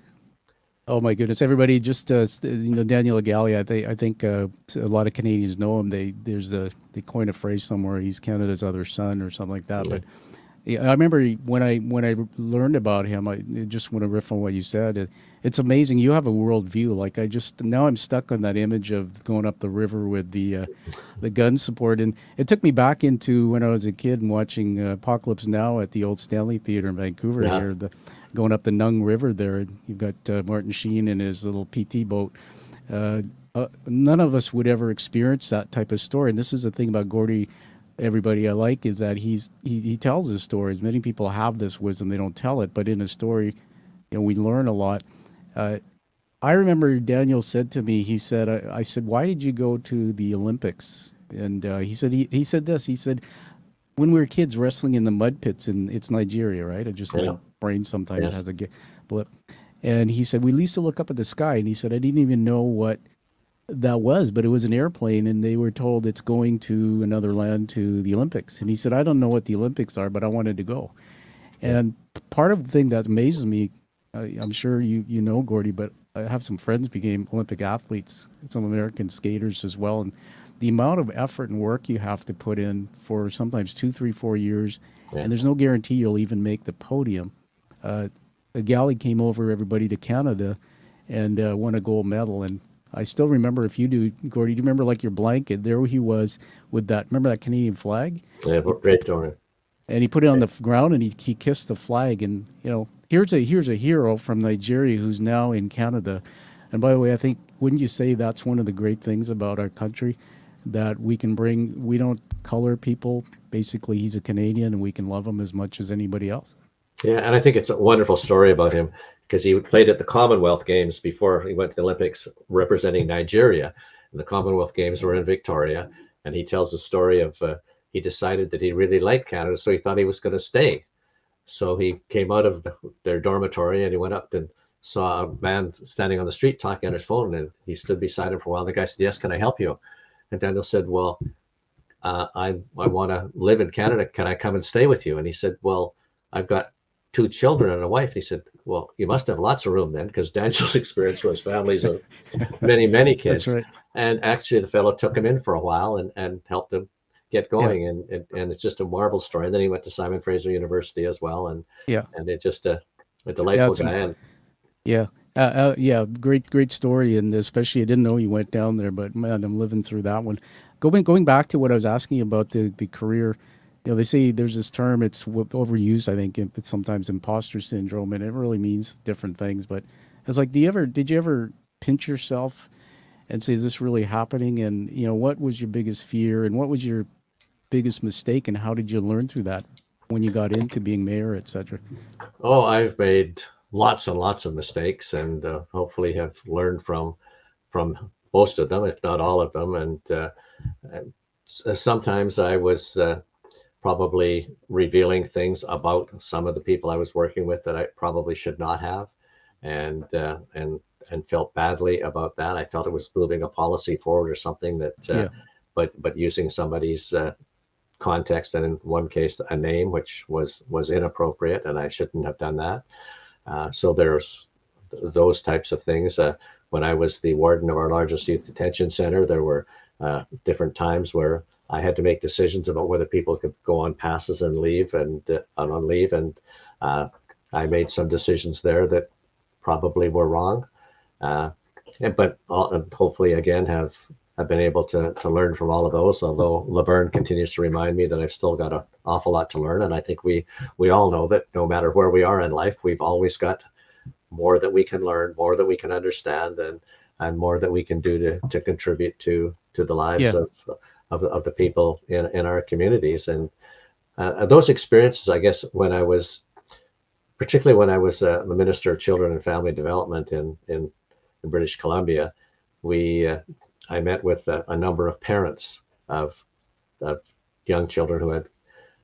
Oh my goodness! Everybody, just uh, you know, Daniel Igali. I think I think uh, a lot of Canadians know him. They there's a they coined a phrase somewhere. He's Canada's other son or something like that. But yeah, I remember when I when I learned about him. I just want to riff on what you said. It, it's amazing. You have a world view. Like I just now I'm stuck on that image of going up the river with the uh, the gun support, and it took me back into when I was a kid and watching uh, Apocalypse Now at the old Stanley Theater in Vancouver Yeah. here. The going up the Nung River there. You've got uh, Martin Sheen in his little PT boat. Uh, uh, none of us would ever experience that type of story. And this is the thing about Gordie. Everybody I like is that he's he, he tells his stories. Many people have this wisdom; they don't tell it. But in a story, you know, we learn a lot. Uh, I remember Daniel said to me, he said, I, I said, why did you go to the Olympics? And uh, he said, he, he said this, he said, when we were kids wrestling in the mud pits in it's Nigeria, right? I just Yeah. my brain sometimes Yes. has a blip. And he said we used to look up at the sky, and he said I didn't even know what that was, but it was an airplane, and they were told it's going to another land to the Olympics. And he said I don't know what the Olympics are, but I wanted to go. And part of the thing that amazes me, uh, I'm sure you you know Gordie, but I have some friends became Olympic athletes, some American skaters as well, and the amount of effort and work you have to put in for sometimes two, three, four years, Yeah. and there's no guarantee you'll even make the podium. Uh, Igali came over everybody to Canada and uh, won a gold medal, and I still remember. If you do, Gordie, do you remember like your blanket? There he was with that. Remember that Canadian flag? Yeah, great story. and he put it on the ground and he, he kissed the flag and you know here's a here's a hero from Nigeria who's now in Canada and by the way I think wouldn't you say that's one of the great things about our country that we can bring we don't color people basically he's a Canadian and we can love him as much as anybody else Yeah, and I think it's a wonderful story about him because he played at the Commonwealth Games before he went to the Olympics representing Nigeria. And the Commonwealth Games were in Victoria. And he tells the story of uh, he decided that he really liked Canada, so he thought he was going to stay. So he came out of the, their dormitory and he went up and saw a man standing on the street talking on his phone. And he stood beside him for a while. The guy said, Yes, can I help you? And Daniel said, Well, uh, I, I want to live in Canada. Can I come and stay with you? And he said, Well, I've got two children and a wife. He said, Well, you must have lots of room then, because Daniel's experience was families of many, many kids. right And actually, the fellow took him in for a while and, and helped him get going. And, and and it's just a marvel story. And then he went to Simon Fraser University as well. And Yeah. and it just a, a delightful it's guy. And Yeah, uh, uh, yeah, great, great story, and especially I didn't know you went down there, but man, I'm living through that one. Going, going back to what I was asking about the the career, you know, they say there's this term, it's overused, I think, it's sometimes imposter syndrome, and it really means different things. But it's like, do you ever, did you ever pinch yourself and say, is this really happening? And you know, what was your biggest fear, and what was your biggest mistake, and how did you learn through that when you got into being mayor, et cetera? Oh, I've made lots and lots of mistakes, and uh, hopefully have learned from from most of them, if not all of them. And uh, sometimes I was uh, probably revealing things about some of the people I was working with that I probably should not have, and uh, and and felt badly about that. I felt it was moving a policy forward or something that, uh, Yeah. but but using somebody's uh, context and in one case a name which was was inappropriate and I shouldn't have done that. Uh, so there's th- those types of things. Uh, when I was the warden of our largest youth detention center, there were uh, different times where I had to make decisions about whether people could go on passes and leave and uh, on leave, and uh, I made some decisions there that probably were wrong. Uh, and, but all, and hopefully again have have been able to to learn from all of those. Although Laverne continues to remind me that I've still got an awful lot to learn, and I think we we all know that no matter where we are in life, we've always got more that we can learn, more that we can understand, and and more that we can do to to contribute to to the lives Yeah. of, of of the people in in our communities. And uh, those experiences, I guess, when I was particularly when I was uh, the Minister of Children and Family Development in in, in British Columbia, we uh, I met with a, a number of parents of of young children who had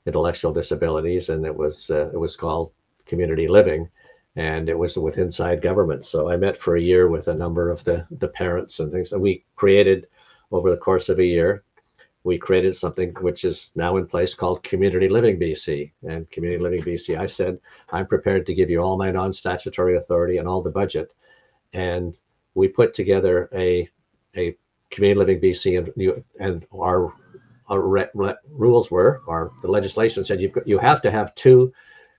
intellectual disabilities, and it was uh, it was called community living, and it was with inside government. So I met for a year with a number of the the parents and things, and we created over the course of a year. We created something which is now in place called Community Living BC. And Community Living BC, I said, I'm prepared to give you all my non statutory authority and all the budget. And we put together a, a Community Living BC, and, and our, our re- re- rules were, or the legislation said, you've got, you have to have two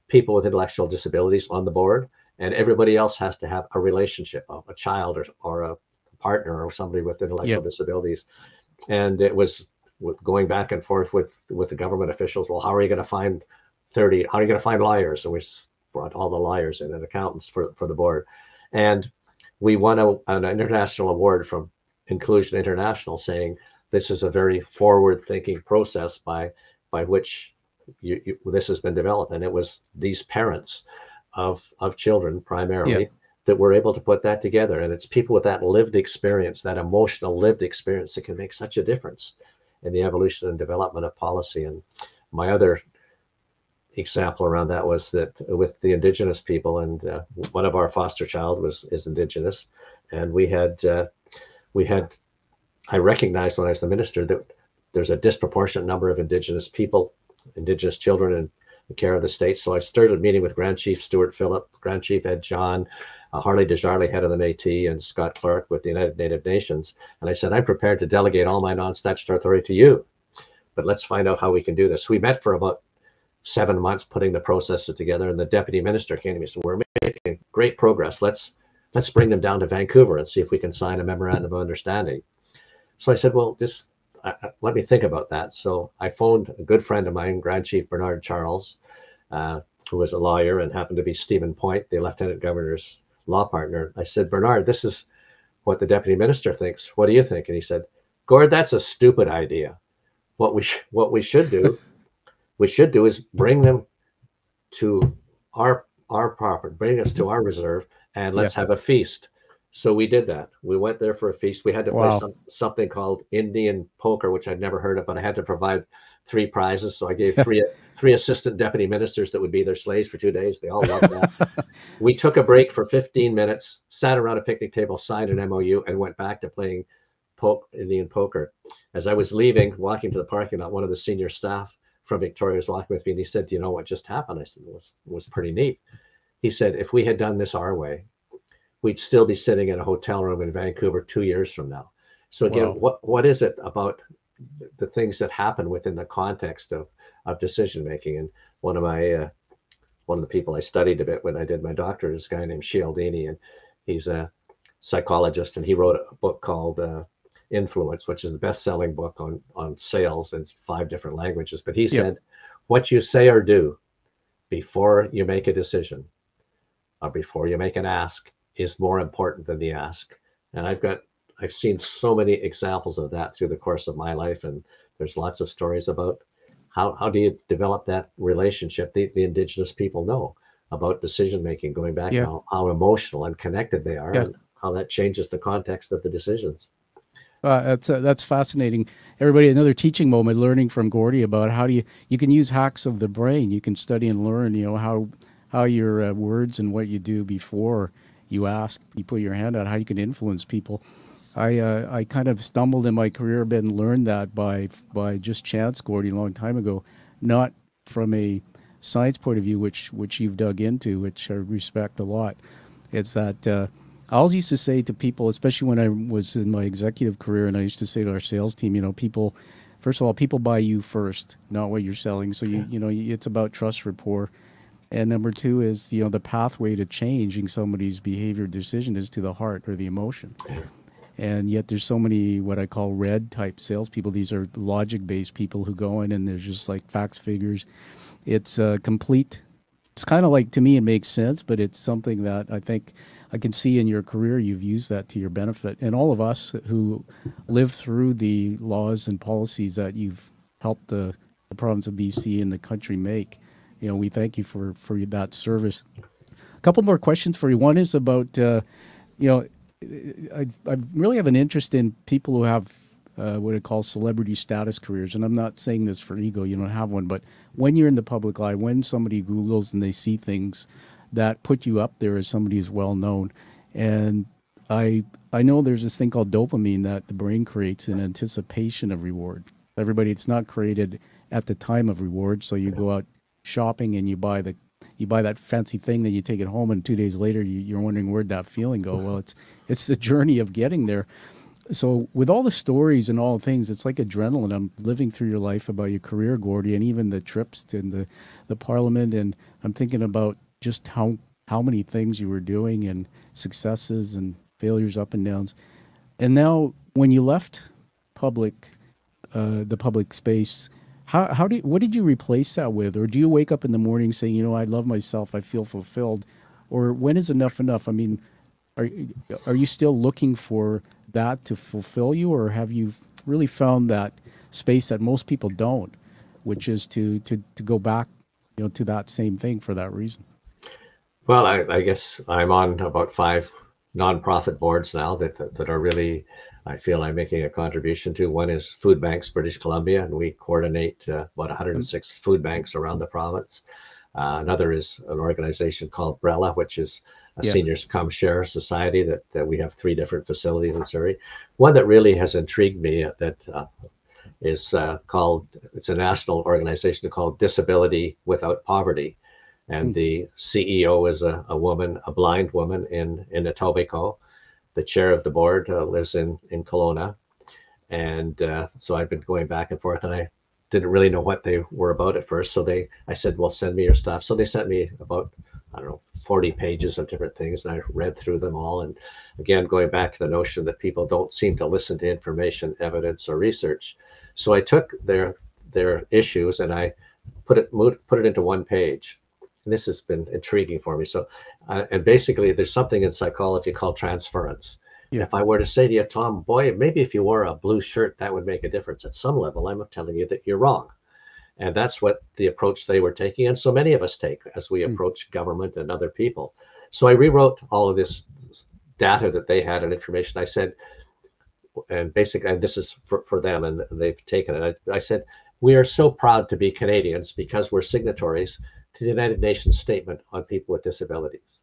people with intellectual disabilities on the board, and everybody else has to have a relationship, a, a child or, or a partner or somebody with intellectual Yep. disabilities. And it was going back and forth with with the government officials. Well, how are you going to find 30? How are you going to find liars? And we brought all the liars in and accountants for, for the board. And we won a, an international award from Inclusion International saying this is a very forward thinking process by by which you, you, this has been developed. And it was these parents of of children primarily Yeah. that were able to put that together. And it's people with that lived experience, that emotional lived experience that can make such a difference in the evolution and development of policy. And my other example around that was that with the indigenous people, and uh, one of our foster child was is indigenous, and we had uh, we had I recognized when I was the minister that there's a disproportionate number of indigenous people, indigenous children in the care of the state. So I started meeting with Grand Chief Stewart Phillip, Grand Chief Ed John, uh, Harley Desjardins, head of the Métis, and Scott Clark with the United Native Nations. And I said, I'm prepared to delegate all my non-statutory authority to you, but let's find out how we can do this. We met for about seven months putting the processes together, and the deputy minister came to me and said, "We're making great progress. Let's let's bring them down to Vancouver and see if we can sign a memorandum of understanding." So I said, "Well, just let me think about that." So I phoned a good friend of mine, Grand Chief Bernard Charles, uh, who was a lawyer and happened to be Stephen Point, the lieutenant governor's law partner. I said, "Bernard, this is what the deputy minister thinks. What do you think?" And he said, "Gord, that's a stupid idea. What we sh- what we should do." we should do is bring them to our our property, bring us to our reserve, and let's have a feast. So we did that. We went there for a feast. We had to play some, something called Indian poker, which I'd never heard of, but I had to provide three prizes. So I gave three three assistant deputy ministers that would be their slaves for two days. They all loved that. we took a break for 15 minutes, sat around a picnic table, signed an MOU, and went back to playing poke, Indian poker. As I was leaving, walking to the parking lot, one of the senior staff from Victoria was walking with me and he said, Do you know what just happened? I said, It was, it was pretty neat. He said, If we had done this our way, we'd still be sitting in a hotel room in Vancouver two years from now. So again, Wow. what what is it about the things that happen within the context of of decision making? And one of my uh, one of the people I studied a bit when I did my doctorate is a guy named Cialdini, and he's a psychologist, and he wrote a book called uh, Influence, which is the best-selling book on on sales in five different languages. But he Yeah. said, "What you say or do before you make a decision, or before you make an ask, is more important than the ask." And I've got I've seen so many examples of that through the course of my life, and there's lots of stories about how how do you develop that relationship? The, the indigenous people know about decision making, going back Yeah. how, how emotional and connected they are, Yeah. and how that changes the context of the decisions. Uh, that's uh, that's fascinating. Everybody, another teaching moment, learning from Gordie about how do you you can use hacks of the brain. You can study and learn. You know how how your uh, words and what you do before you ask, you put your hand out, how you can influence people. I uh, I kind of stumbled in my career a bit and learned that by by just chance, Gordie, a long time ago, not from a science point of view, which which you've dug into, which I respect a lot. It's that uh, I always used to say to people, especially when I was in my executive career, and I used to say to our sales team, you know, people, first of all, people buy you first, not what you're selling. So you you know, it's about trust rapport. And number two is, you know, the pathway to changing somebody's behavior decision is to the heart or the emotion. And yet there's so many what I call red type salespeople. These are logic based people who go in and there's just like facts, figures. It's a complete, it's kind of like to me, it makes sense, but it's something that I think I can see in your career you've used that to your benefit. And all of us who live through the laws and policies that you've helped the, the province of BC and the country make, you know, we thank you for, for that service. A couple more questions for you. One is about, uh, you know, I, I really have an interest in people who have uh, what I call celebrity status careers. And I'm not saying this for ego, you don't have one, but when you're in the public eye, when somebody Googles and they see things that put you up there as somebody who's well known. And I I know there's this thing called dopamine that the brain creates in anticipation of reward. Everybody, it's not created at the time of reward. So you go out shopping and you buy the you buy that fancy thing, then you take it home, and two days later you, you're wondering where'd that feeling go. Well, it's it's the journey of getting there. So with all the stories and all the things, it's like adrenaline. I'm living through your life about your career, Gordie, and even the trips to the the Parliament, and I'm thinking about just how how many things you were doing and successes and failures, up and downs. And now, when you left public, uh, the public space, how how did what did you replace that with, or do you wake up in the morning saying, you know, I love myself, I feel fulfilled, or when is enough enough? I mean, are are you still looking for that to fulfill you, or have you really found that space that most people don't, which is to to to go back, you know, to that same thing for that reason? Well, I, I guess I'm on about five nonprofit boards now that, that, that are really, I feel I'm making a contribution to. One is Food Banks British Columbia, and we coordinate uh, about 106 food banks around the province. Uh, another is an organization called Brella, which is a yeah. seniors come share society that, that we have three different facilities in Surrey. One that really has intrigued me that uh, is uh, called, it's a national organization called Disability Without Poverty and mm. the CEO is a, a woman, a blind woman in in Etobicoke. The chair of the board uh, lives in in Kelowna, and uh, so I've been going back and forth, and I didn't really know what they were about at first. So they, I said, well, send me your stuff. So they sent me about I don't know 40 pages of different things, and I read through them all. And again, going back to the notion that people don't seem to listen to information, evidence, or research. So I took their their issues and I put it put it into one page and this has been intriguing for me. So, uh, and basically, there's something in psychology called transference. Yeah. If I were to say to you, Tom, boy, maybe if you wore a blue shirt, that would make a difference. At some level, I'm telling you that you're wrong. And that's what the approach they were taking. And so many of us take as we hmm. approach mm. government and other people. So I rewrote all of this data that they had and information. I said, and basically, and this is for, for them, and they've taken it. I, I said, we are so proud to be Canadians because we're signatories to the United Nations Statement on People with Disabilities.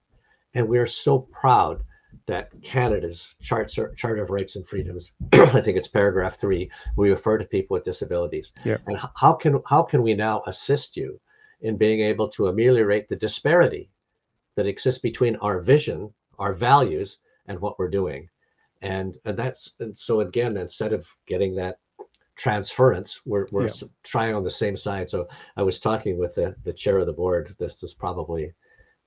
And we are so proud that Canada's Charter, Charter of Rights and Freedoms, I think it's paragraph three, we refer to people with disabilities. Yeah. And how can how can we now assist you in being able to ameliorate the disparity that exists between our vision, our values, and what we're doing? And and that's and so again, instead of getting that transference. We're, we're yeah. trying on the same side. So I was talking with the, the chair of the board. This was probably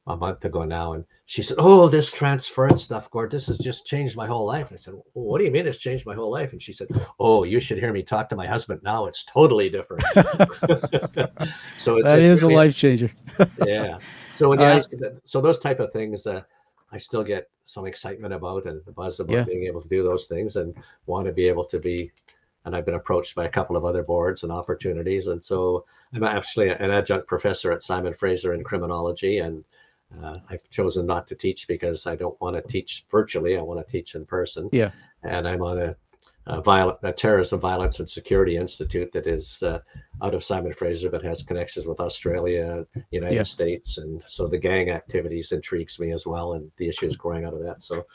a month ago now. And she said, Oh, this transference stuff, Gord, this has just changed my whole life. And I said, well, What do you mean it's changed my whole life? And she said, Oh, you should hear me talk to my husband now. It's totally different. so it's, that it's, is a life changer. yeah. So when you uh, ask, so those type of things, uh, I still get some excitement about and the buzz about yeah. being able to do those things and want to be able to be and I've been approached by a couple of other boards and opportunities. And so I'm actually an adjunct professor at Simon Fraser in criminology, and uh, I've chosen not to teach because I don't want to teach virtually. I want to teach in person. Yeah. And I'm on a uh, violent, uh, Terrorism, Violence, and Security Institute that is uh, out of Simon Fraser, but has connections with Australia, United yeah. States, and so the gang activities intrigues me as well, and the issues growing out of that. So,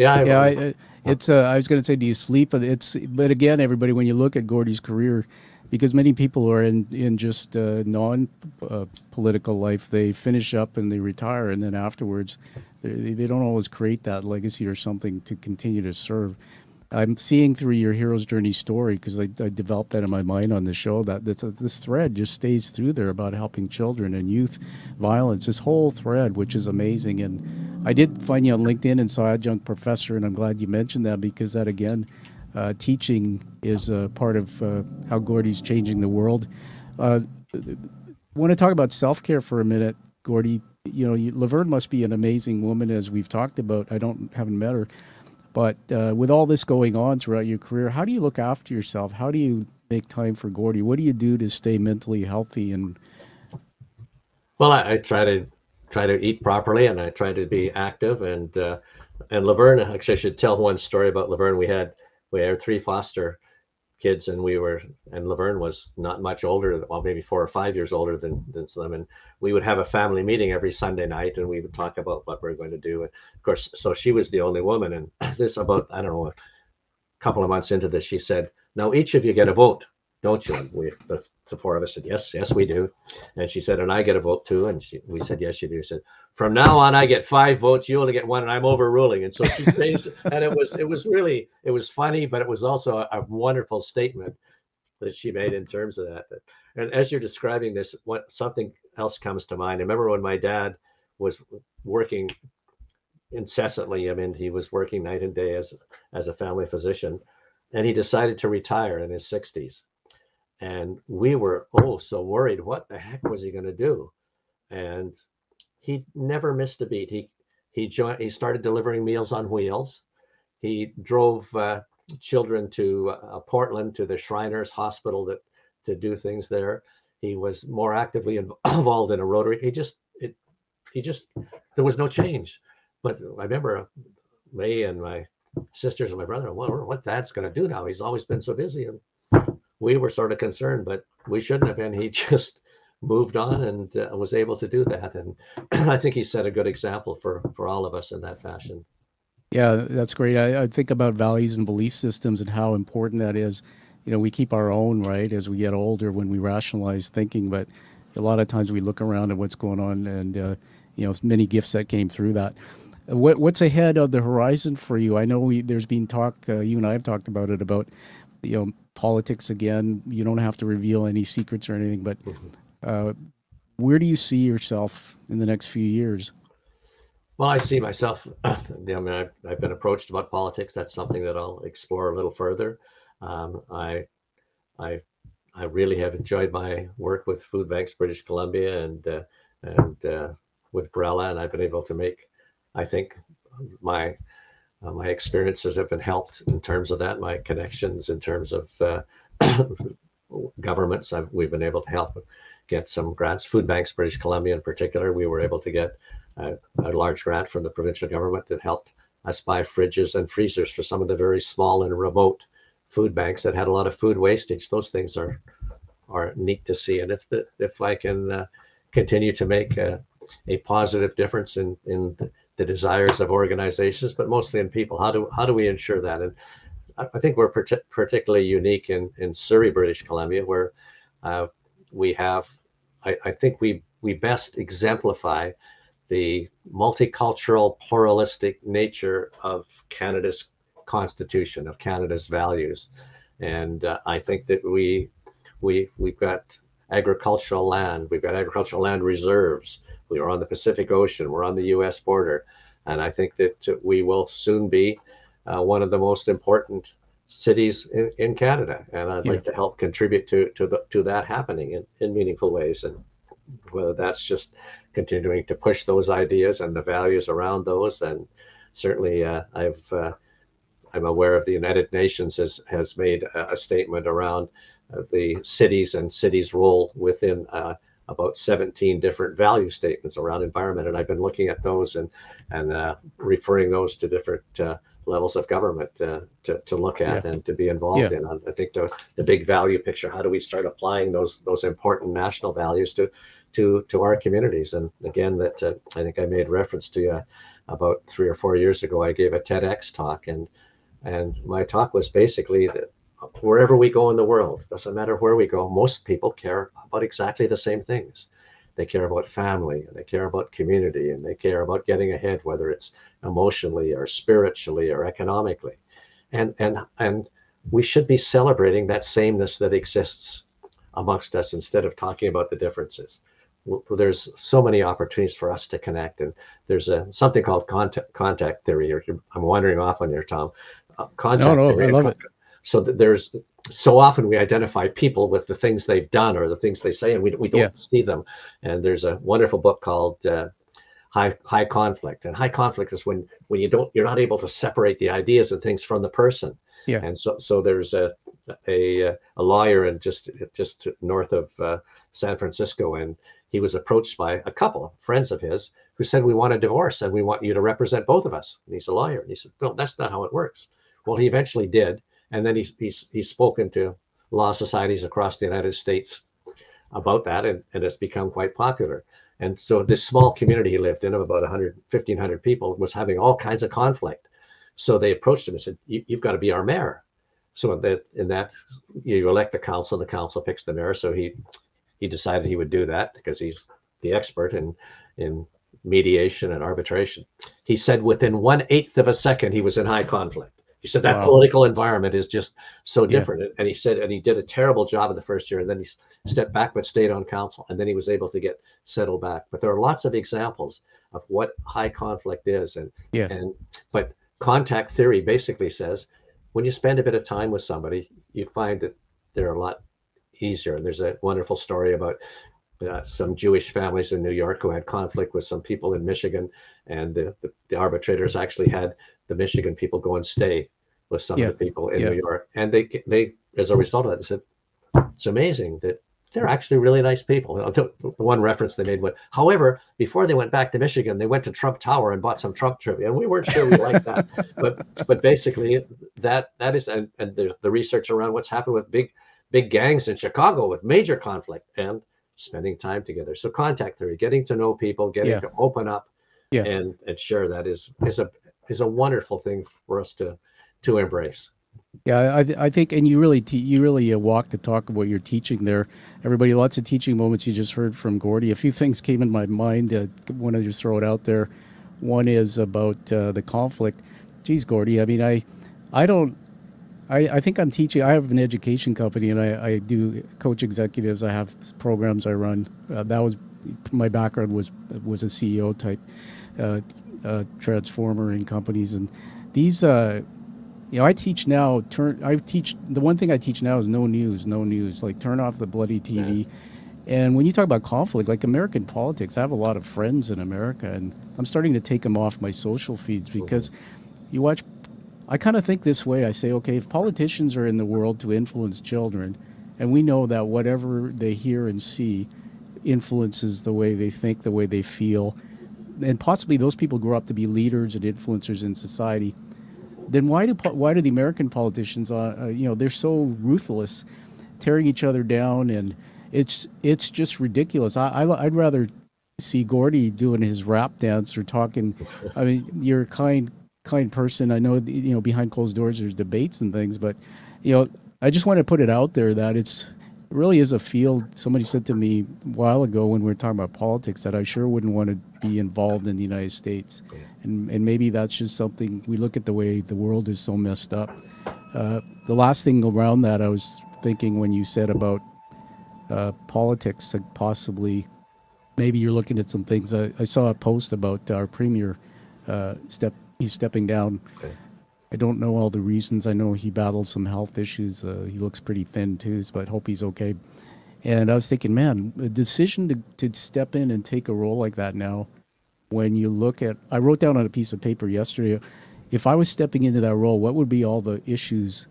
yeah, I, yeah, I, it's. Uh, I was going to say, do you sleep? It's, but again, everybody, when you look at Gordie's career, because many people are in in just uh, non uh, political life, they finish up and they retire, and then afterwards, they, they don't always create that legacy or something to continue to serve. I'm seeing through your hero's journey story because I, I, developed that in my mind on the show that this, this thread just stays through there about helping children and youth violence. This whole thread, which is amazing, and I did find you on LinkedIn and saw adjunct professor, and I'm glad you mentioned that because that again, uh, teaching is a part of uh, how Gordie's changing the world. Uh, want to talk about self care for a minute, Gordie. You know, you, Laverne must be an amazing woman, as we've talked about. I don't haven't met her but uh, with all this going on throughout your career, how do you look after yourself? How do you make time for Gordie? What do you do to stay mentally healthy? And well, I, I try to try to eat properly, and I try to be active. And uh, and Laverne, actually, I should tell one story about Laverne. We had we had three foster kids, and we were and Laverne was not much older, well, maybe four or five years older than than Slim, and we would have a family meeting every Sunday night, and we would talk about what we are going to do. And of course, so she was the only woman, and this about I don't know a couple of months into this, she said, "Now each of you get a vote." Don't you? And we, the, the four of us said, yes, yes, we do. And she said, and I get a vote too. And she, we said, yes, you do. She said, from now on i get five votes you only get one and i'm overruling and so she changed and it was it was really it was funny but it was also a, a, wonderful statement that she made in terms of that and as you're describing this what something else comes to mind i remember when my dad was working incessantly i mean he was working night and day as as a family physician and he decided to retire in his 60s and we were oh so worried what the heck was he going to do and he never missed a beat. He he joined. He started delivering meals on wheels. He drove uh, children to uh, Portland to the Shriners Hospital that to do things there. He was more actively involved in a Rotary. He just it he just there was no change. But I remember me and my sisters and my brother. Well, what Dad's going to do now? He's always been so busy, and we were sort of concerned, but we shouldn't have been. He just moved on and uh, was able to do that. And I think he set a good example for for all of us in that fashion. Yeah, that's great. I, I, think about values and belief systems and how important that is. You know, we keep our own right as we get older when we rationalize thinking, but a lot of times we look around at what's going on and uh, you know many gifts that came through that. What, what's ahead of the horizon for you? I know we, there's been talk. Uh, you and I have talked about it about you know politics again. You don't have to reveal any secrets or anything, but mm-hmm. Uh, where do you see yourself in the next few years? Well, I see myself. I mean, I've, I've been approached about politics. That's something that I'll explore a little further. Um, I, I, I really have enjoyed my work with Food Banks British Columbia and uh, and uh, with Brella, and I've been able to make, I think, my uh, my experiences have been helped in terms of that. My connections in terms of uh, governments, I've, we've been able to help get some grants. Food Banks British Columbia, in particular, we were able to get a, a large grant from the provincial government that helped us buy fridges and freezers for some of the very small and remote food banks that had a lot of food wastage. Those things are are neat to see, and if the, if I can uh, continue to make a, a positive difference in in the, desires of organizations, but mostly in people, how do how do we ensure that? And I, I think we're particularly unique in in Surrey, British Columbia, where uh, we have I, I think we we best exemplify the multicultural, pluralistic nature of Canada's constitution, of Canada's values, and uh, I think that we we we've got agricultural land, we've got agricultural land reserves. We are on the Pacific Ocean, we're on the U.S. border, and I think that we will soon be uh, one of the most important cities in, in Canada, and I'd yeah. like to help contribute to to the, to that happening in, in meaningful ways, and whether that's just continuing to push those ideas and the values around those, and certainly uh, I've uh, I'm aware of the United Nations has has made a, a statement around uh, the cities and cities' role within uh, about 17 different value statements around environment, and I've been looking at those and and uh, referring those to different uh, levels of government uh, to, to look at Yeah. and to be involved Yeah. in. I think the, the big value picture, how do we start applying those those important national values to to to our communities? And again, that uh, I think I made reference to about three or four years ago. I gave a TEDx talk, and and my talk was basically that wherever we go in the world, doesn't matter where we go, most people care about exactly the same things. They care about family, and they care about community, and they care about getting ahead, whether it's emotionally or spiritually or economically. And and and we should be celebrating that sameness that exists amongst us instead of talking about the differences. There's so many opportunities for us to connect, and there's a something called contact contact theory. Or I'm wandering off on here, Tom. Uh, contact no, theory. I love it. So that there's so often we identify people with the things they've done or the things they say, and we, we don't Yeah. see them. And there's a wonderful book called uh, High High Conflict. And high conflict is when when you don't you're not able to separate the ideas and things from the person. Yeah. And so so there's a a a lawyer in just just north of uh, San Francisco, and he was approached by a couple friends of his who said, "We want a divorce, and we want you to represent both of us." And he's a lawyer, and he said, "Well, that's not how it works." Well, he eventually did, and then he's he's he's spoken to law societies across the United States about that, and, and it's become quite popular. And so this small community he lived in of about 100, 1,500 people was having all kinds of conflict. So they approached him and said, you, "You've got to be our mayor." So in that, in that, you elect the council, the council picks the mayor. So he he decided he would do that because he's the expert in in mediation and arbitration. He said within one eighth of a second he was in high conflict. He said that Wow. political environment is just so Yeah. different. And he said, and he did a terrible job in the first year, and then he stepped back but stayed on council, and then he was able to get settled back. But there are lots of examples of what high conflict is, and Yeah. and but contact theory basically says when you spend a bit of time with somebody, you find that they're a lot easier. And there's a wonderful story about uh, some Jewish families in New York who had conflict with some people in Michigan, and the, the, the arbitrators actually had the Michigan people go and stay with some Yeah. of the people in Yeah. New York, and they they as a result of that they said it's amazing that they're actually really nice people. The, the one reference they made was, however, before they went back to Michigan, they went to Trump Tower and bought some Trump trivia, and we weren't sure we liked that. but but basically, that that is and, and there's the research around what's happened with big big gangs in Chicago with major conflict and spending time together. So contact theory, getting to know people, getting Yeah. to open up Yeah. and and share that is is a is a wonderful thing for us to to embrace. Yeah, I, I think, and you really, te- you really uh, walk the talk of what you're teaching there. Everybody, lots of teaching moments you just heard from Gordie. A few things came in my mind. Uh, want to just throw it out there. One is about uh, the conflict. Geez, Gordie, I mean, I, I don't, I, I think I'm teaching. I have an education company, and I, I do coach executives. I have programs I run. Uh, that was my background was was a CEO type transformer and companies, and these. Uh, you know, I teach now. Turn. I teach. The one thing I teach now is no news. No news. Like turn off the bloody TV. And when you talk about conflict, like American politics, I have a lot of friends in America, and I'm starting to take them off my social feeds because you watch. I kind of think this way. I say, okay, if politicians are in the world to influence children, and we know that whatever they hear and see influences the way they think, the way they feel, and possibly those people grow up to be leaders and influencers in society then why do why do the American politicians, uh, uh, you know, they're so ruthless, tearing each other down, and it's it's just ridiculous. I, I would rather see Gordie doing his rap dance or talking. I mean, you're a kind kind person. I know you know behind closed doors there's debates and things, but you know, I just want to put it out there that it's it really is a field. Somebody said to me a while ago when we were talking about politics that I sure wouldn't want to be involved in the United States, and and maybe that's just something we look at the way the world is so messed up. Uh, the last thing around that I was thinking when you said about uh, politics, like possibly maybe you're looking at some things. I, I saw a post about our premier uh, step. He's stepping down. Okay. I don't know all the reasons. I know he battled some health issues. Uh, he looks pretty thin too, but hope he's okay. And I was thinking, man, the decision to, to step in and take a role like that now, when you look at, I wrote down on a piece of paper yesterday, if I was stepping into that role, what would be all the issues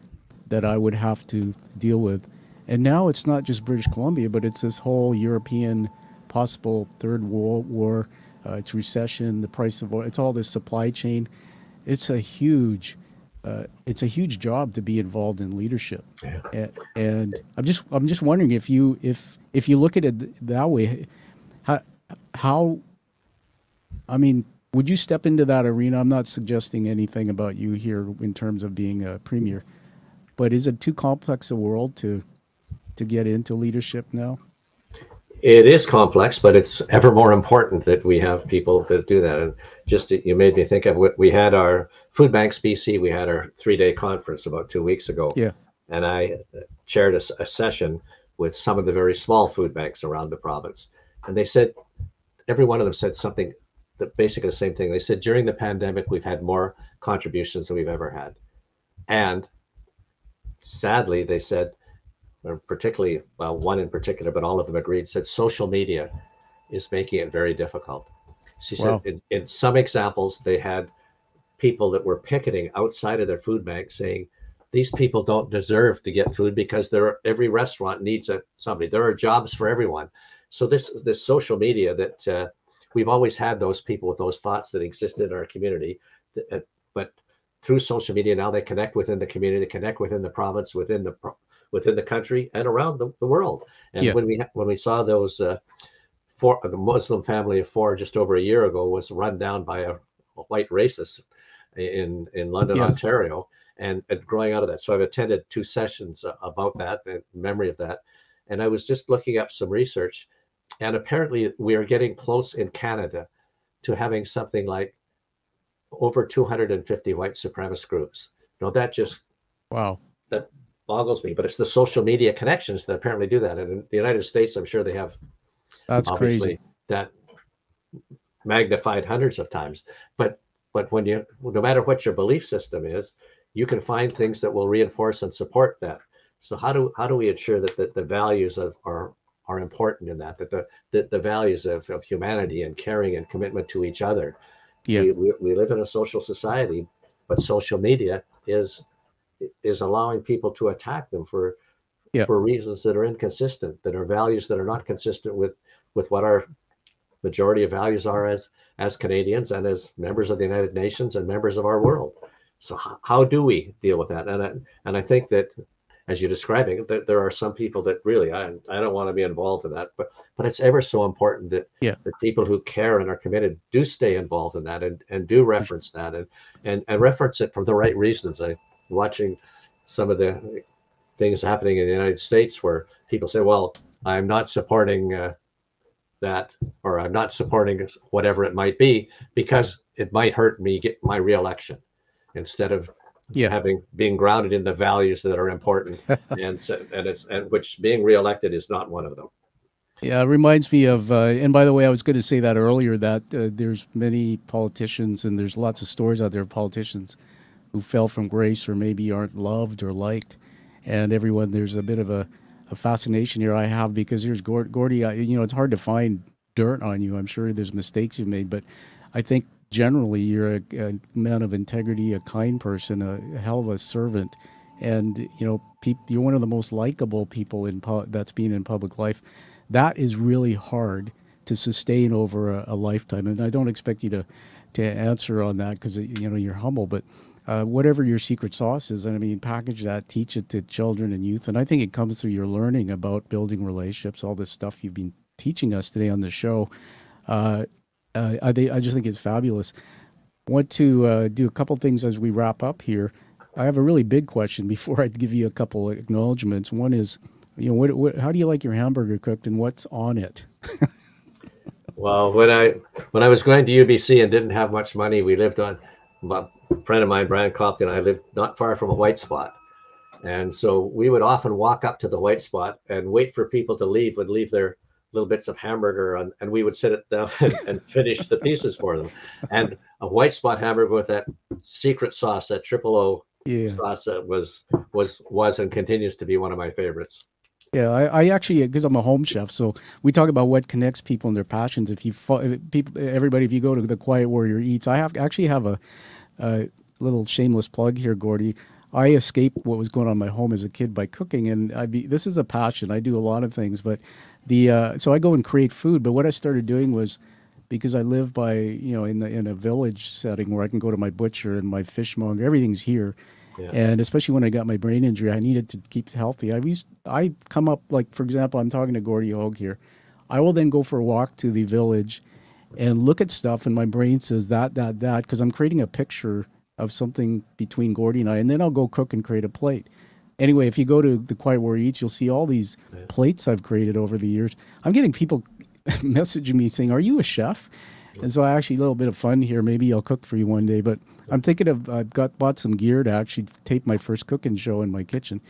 that I would have to deal with? And now it's not just British Columbia, but it's this whole European possible third world war, uh, it's recession, the price of oil, it's all this supply chain. it's a huge uh, it's a huge job to be involved in leadership. Yeah. And, and I'm just I'm just wondering if you if if you look at it that way, how how I mean, would you step into that arena? I'm not suggesting anything about you here in terms of being a premier, but is it too complex a world to to get into leadership now? It is complex, but it's ever more important that we have people that do that. And just you made me think of what we had our food banks BC. We had our three day conference about two weeks ago. Yeah. And I chaired a, a session with some of the very small food banks around the province, and they said every one of them said something that basically the same thing. They said during the pandemic we've had more contributions than we've ever had, and sadly they said particularly well, one in particular, but all of them agreed, said social media is making it very difficult. She Wow. said in, in some examples, they had people that were picketing outside of their food bank saying, these people don't deserve to get food because there are, every restaurant needs a somebody. There are jobs for everyone. So this this social media that uh, we've always had those people with those thoughts that existed in our community, th- uh, but through social media now they connect within the community, connect within the province, within the pro- within the country and around the, the world. And Yeah. when we when we saw those uh, four, the Muslim family of four just over a year ago was run down by a, a white racist in in London, Yes. Ontario, and, and growing out of that. So I've attended two sessions uh, about that, in memory of that, and I was just looking up some research, and apparently we are getting close in Canada to having something like over 250 white supremacist groups. Now that just Wow. that boggles me, but it's the social media connections that apparently do that. And in the United States, I'm sure they have That's crazy. that magnified hundreds of times. But but when you no matter what your belief system is, you can find things that will reinforce and support that. So how do how do we ensure that the, the values of are are important in that that the the, the values of, of humanity and caring and commitment to each other. Yeah. We, we, we live in a social society, but social media is is allowing people to attack them for Yeah. for reasons that are inconsistent, that are values that are not consistent with with what our majority of values are as as Canadians and as members of the United Nations and members of our world. So how, how do we deal with that? And I, and I think that as you're describing, that there are some people that really I I don't want to be involved in that, but but it's ever so important that Yeah. that people who care and are committed do stay involved in that and and do reference that and and and reference it for the right reasons. I watching some of the things happening in the United States where people say, "Well, I'm not supporting uh, that, or I'm not supporting whatever it might be because it might hurt me get my reelection," instead of Yeah. having being grounded in the values that are important, and so, and it's and which being reelected is not one of them. Yeah, it reminds me of, uh, and by the way, I was going to say that earlier that uh, there's many politicians and there's lots of stories out there of politicians who fell from grace or maybe aren't loved or liked. And everyone, there's a bit of a, a fascination here I have because here's Gord, Gordie, I, you know, it's hard to find dirt on you. I'm sure there's mistakes you've made, but I think generally you're a, a man of integrity, a kind person, a, hell of a servant. And, you know, you're one of the most likable people in that's been in public life that is really hard to sustain over a, a lifetime. And I don't expect you to to answer on that because you know you're humble, but uh, whatever your secret sauce is, and I mean, package that, teach it to children and youth, and I think it comes through your learning about building relationships, all this stuff you've been teaching us today on the show. Uh, uh, I, I just think it's fabulous. Want to uh, do a couple things as we wrap up here. I have a really big question before I give you a couple acknowledgments. One is, you know, what, what, how do you like your hamburger cooked, and what's on it? Well, when I when I was going to UBC and didn't have much money, we lived on. My friend of mine, Brian Copton, and I lived not far from a white spot, and so we would often walk up to the white spot and wait for people to leave. Would leave their little bits of hamburger, on, and we would sit it down and, and finish the pieces for them. And a white spot hamburger with that secret sauce, that triple O Yeah. sauce, that was was was and continues to be one of my favorites. Yeah, I, I actually because I'm a home chef, so we talk about what connects people and their passions. If you if people, everybody, if you go to the Quiet Warrior Eats, I have actually have a, a little shameless plug here, Gordie. I escaped what was going on in my home as a kid by cooking, and I be this is a passion. I do a lot of things, but the uh, so I go and create food. But what I started doing was because I live by you know in the in a village setting where I can go to my butcher and my fishmonger. Everything's here, yeah. and especially when I got my brain injury, I needed to keep healthy. I used I come up like for example, I'm talking to Gordie Hogg here. I will then go for a walk to the village and look at stuff, and my brain says that that that because I'm creating a picture of something between Gordie and I, and then I'll go cook and create a plate. Anyway, if you go to the Quiet Warrior Eats, you'll see all these yeah. plates I've created over the years. I'm getting people messaging me saying, "Are you a chef?" And so actually a little bit of fun here. Maybe I'll cook for you one day. But I'm thinking of I've got bought some gear to actually tape my first cooking show in my kitchen.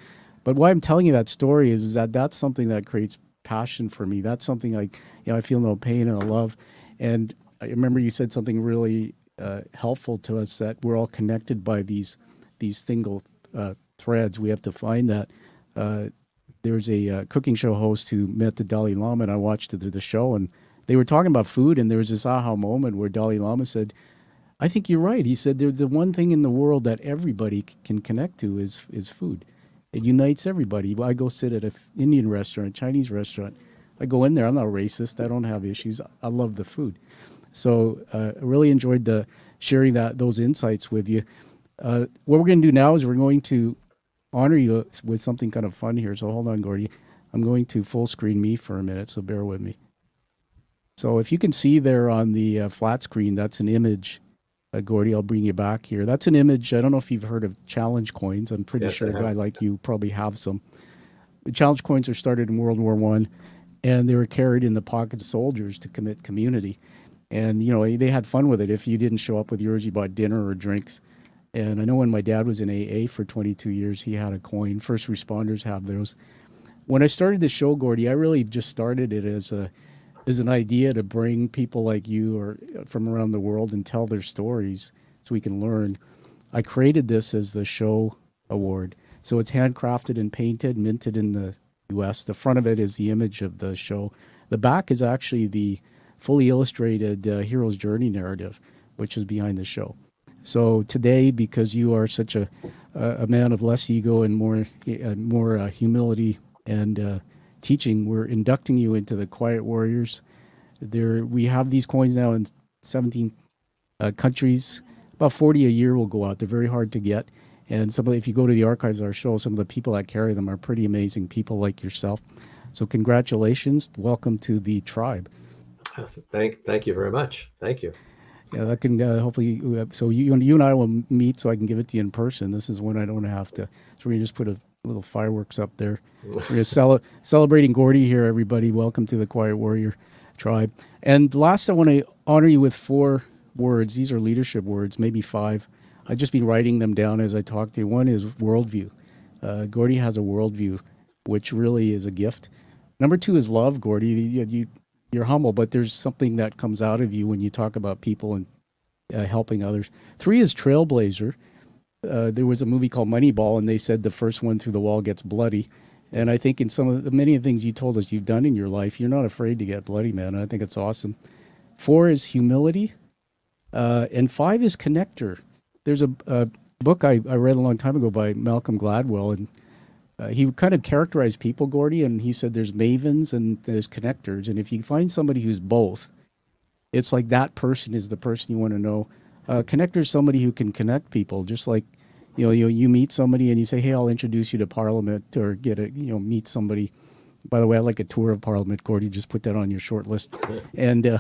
But why I'm telling you that story is, is that that's something that creates passion for me. That's something like you know I feel no pain and I love. And I remember you said something really uh, helpful to us that we're all connected by these these single uh, threads. We have to find that. Uh, there's a uh, cooking show host who met the Dalai Lama, and I watched the, the show, and they were talking about food, and there was this aha moment where Dalai Lama said, "I think you're right." He said, the one thing in the world that everybody can connect to is is food. It unites everybody." I go sit at an Indian restaurant, Chinese restaurant. I go in there. I'm not racist. I don't have issues. I love the food. So uh, I really enjoyed the sharing that those insights with you. Uh, what we're going to do now is we're going to honor you with something kind of fun here. So hold on, Gordie. I'm going to full screen me for a minute, so bear with me. So if you can see there on the uh, flat screen, that's an image. Uh, Gordie, I'll bring you back here. That's an image. I don't know if you've heard of challenge coins. I'm pretty yes, sure a guy like you probably have some. The challenge coins are started in World War One, and they were carried in the pockets of soldiers to commit community. And you know they had fun with it. If you didn't show up with yours, you bought dinner or drinks. And I know when my dad was in AA for 22 years, he had a coin. First responders have those. When I started the show, Gordie, I really just started it as a as an idea to bring people like you or uh, from around the world and tell their stories so we can learn. I created this as the show award. So it's handcrafted and painted, minted in the US. The front of it is the image of the show. The back is actually the fully illustrated uh, hero's journey narrative, which is behind the show. So today, because you are such a a man of less ego and more uh, more uh, humility and uh, teaching, we're inducting you into the Quiet Warriors. There, we have these coins now in 17 uh, countries. About 40 a year will go out. They're very hard to get, and some of if you go to the archives of our show, some of the people that carry them are pretty amazing people like yourself. So congratulations, welcome to the tribe. Thank, thank you very much. Thank you yeah, that can uh, hopefully. Uh, so you you and I will meet, so I can give it to you in person. This is when I don't have to. So we just put a little fireworks up there. We're celebrating Gordie here, everybody. Welcome to the Quiet Warrior Tribe. And last, I want to honor you with four words. These are leadership words, maybe five. I've just been writing them down as I talk to you. One is worldview. Uh, Gordie has a worldview, which really is a gift. Number two is love, Gordie. You, you, you're humble, but there's something that comes out of you when you talk about people and uh, helping others. Three is trailblazer. Uh, there was a movie called Moneyball, and they said the first one through the wall gets bloody. And I think in some of the many of things you told us you've done in your life, you're not afraid to get bloody, man. And I think it's awesome. Four is humility, uh, and five is connector. There's a, a book I, I read a long time ago by Malcolm Gladwell, and uh, he kind of characterized people, Gordie, and he said there's mavens and there's connectors. And if you find somebody who's both, it's like that person is the person you want to know. Uh, connector is somebody who can connect people, just like you know, you you meet somebody and you say, "Hey, I'll introduce you to Parliament," or get a you know meet somebody. By the way, I like a tour of Parliament, Gordie. Just put that on your short list. And uh,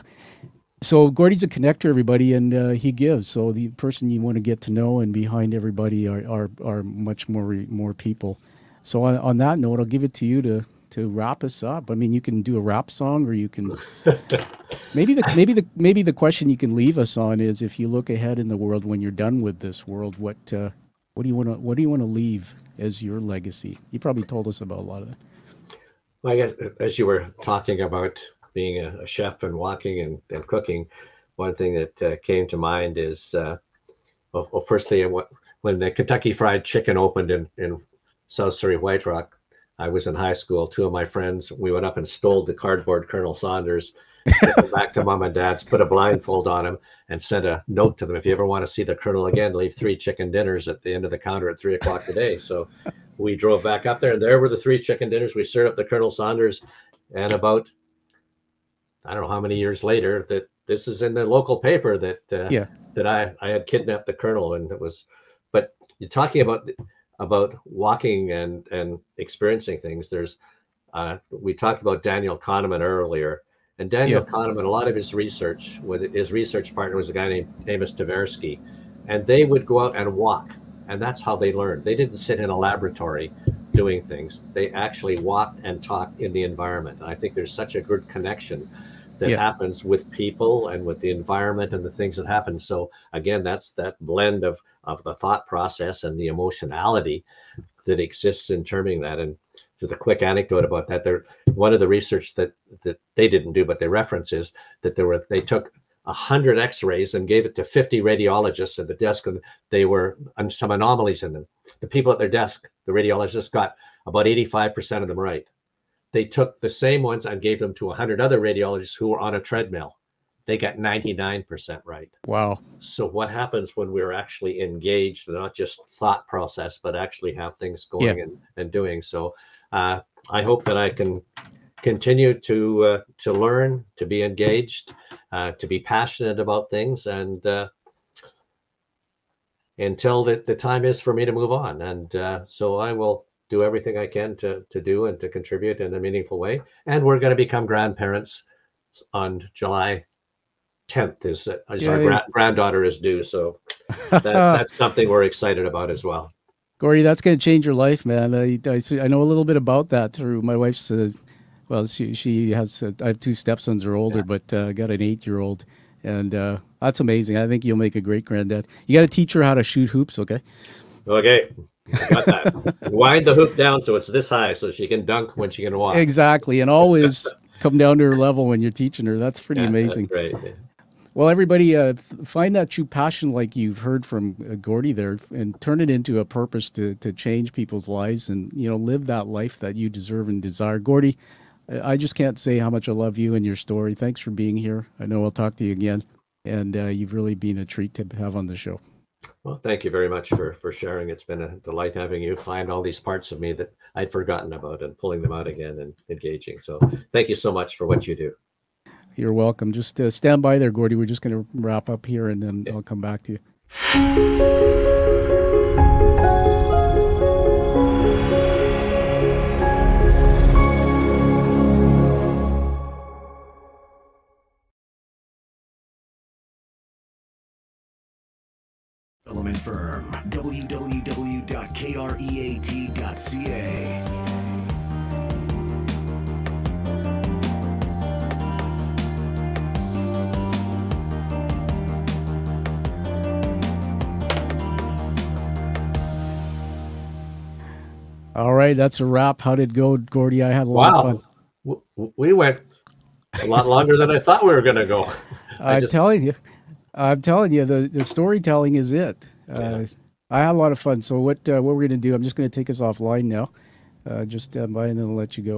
so Gordie's a connector, everybody, and uh, he gives. So the person you want to get to know, and behind everybody are are, are much more more people. So on, on that note, I'll give it to you to to wrap us up. I mean, you can do a rap song, or you can maybe the maybe the maybe the question you can leave us on is if you look ahead in the world when you're done with this world, what uh, what do you want to what do you want to leave as your legacy? You probably told us about a lot of that. Well, I guess as you were talking about being a, a chef and walking and, and cooking, one thing that uh, came to mind is uh, well, well, firstly, when the Kentucky Fried Chicken opened in in South Surrey White Rock. I was in high school. Two of my friends, we went up and stole the cardboard Colonel Sanders, back to mom and dad's, put a blindfold on him, and sent a note to them. If you ever want to see the Colonel again, leave three chicken dinners at the end of the counter at three o'clock today. So we drove back up there, and there were the three chicken dinners. We served up the Colonel Sanders, and about I don't know how many years later that this is in the local paper that uh, Yeah. that I I had kidnapped the colonel, and it was. But you're talking about about walking and and experiencing things. There's uh, we talked about Daniel Kahneman earlier, and Daniel Yeah. Kahneman, a lot of his research with his research partner was a guy named Amos Tversky, and they would go out and walk, and that's how they learned. They didn't sit in a laboratory doing things. They actually walked and talked in the environment. And I think there's such a good connection that Yeah. happens with people and with the environment and the things that happen. So again, that's that blend of of the thought process and the emotionality that exists in terming that. And to the quick anecdote about that, there one of the research that that they didn't do, but they reference is that there were they took a hundred X-rays and gave it to 50 radiologists at the desk, and they were and some anomalies in them. The people at their desk, the radiologists, got about 85% of them right. They took the same ones and gave them to 100 other radiologists who were on a treadmill. They got 99% right. Wow. So what happens when we're actually engaged, not just thought process, but actually have things going Yeah. and, and doing? So uh, I hope that I can continue to uh, to learn, to be engaged, uh, to be passionate about things, and uh, until the, the time is for me to move on. And uh, so I will do everything I can to to do and to contribute in a meaningful way. And we're going to become grandparents on July 10th is, is our gra- granddaughter is due. So that, that's something we're excited about as well. Gordie, that's going to change your life, man. I, I, see- I know a little bit about that through my wife's. Uh, well, she she has. Uh, I have two stepsons. who Are older, Yeah. but uh, got an eight-year-old, and uh, that's amazing. I think you'll make a great granddad. You got to teach her how to shoot hoops, okay? Okay. Got that. Wind the hoop down so it's this high so she can dunk when she can walk. Exactly, and always come down to her level when you're teaching her. That's pretty Yeah, amazing. That's great. Well, everybody, uh, find that true passion, like you've heard from uh, Gordie there, and turn it into a purpose to to change people's lives, and you know, live that life that you deserve and desire. Gordie, I I just can't say how much I love you and your story. Thanks for being here. I know I'll talk to you again, and uh, you've really been a treat to have on the show. Well, thank you very much for for sharing. It's been a delight having you find all these parts of me that I'd forgotten about and pulling them out again and engaging. So thank you so much for what you do. You're welcome. Just uh, stand by there, Gordie. We're just going to wrap up here, and then I'll come back to you. Element Firm. Www.kreat.ca. All right, that's a wrap. How did it go, Gordie? I had a lot of fun. W- w- We went a lot longer than I thought we were going to go. I I'm just- telling you, I'm telling you, the, the storytelling is it. Uh. I had a lot of fun. So what uh, what we're gonna do? I'm just gonna take us offline now. Uh, just stand by and then let you go.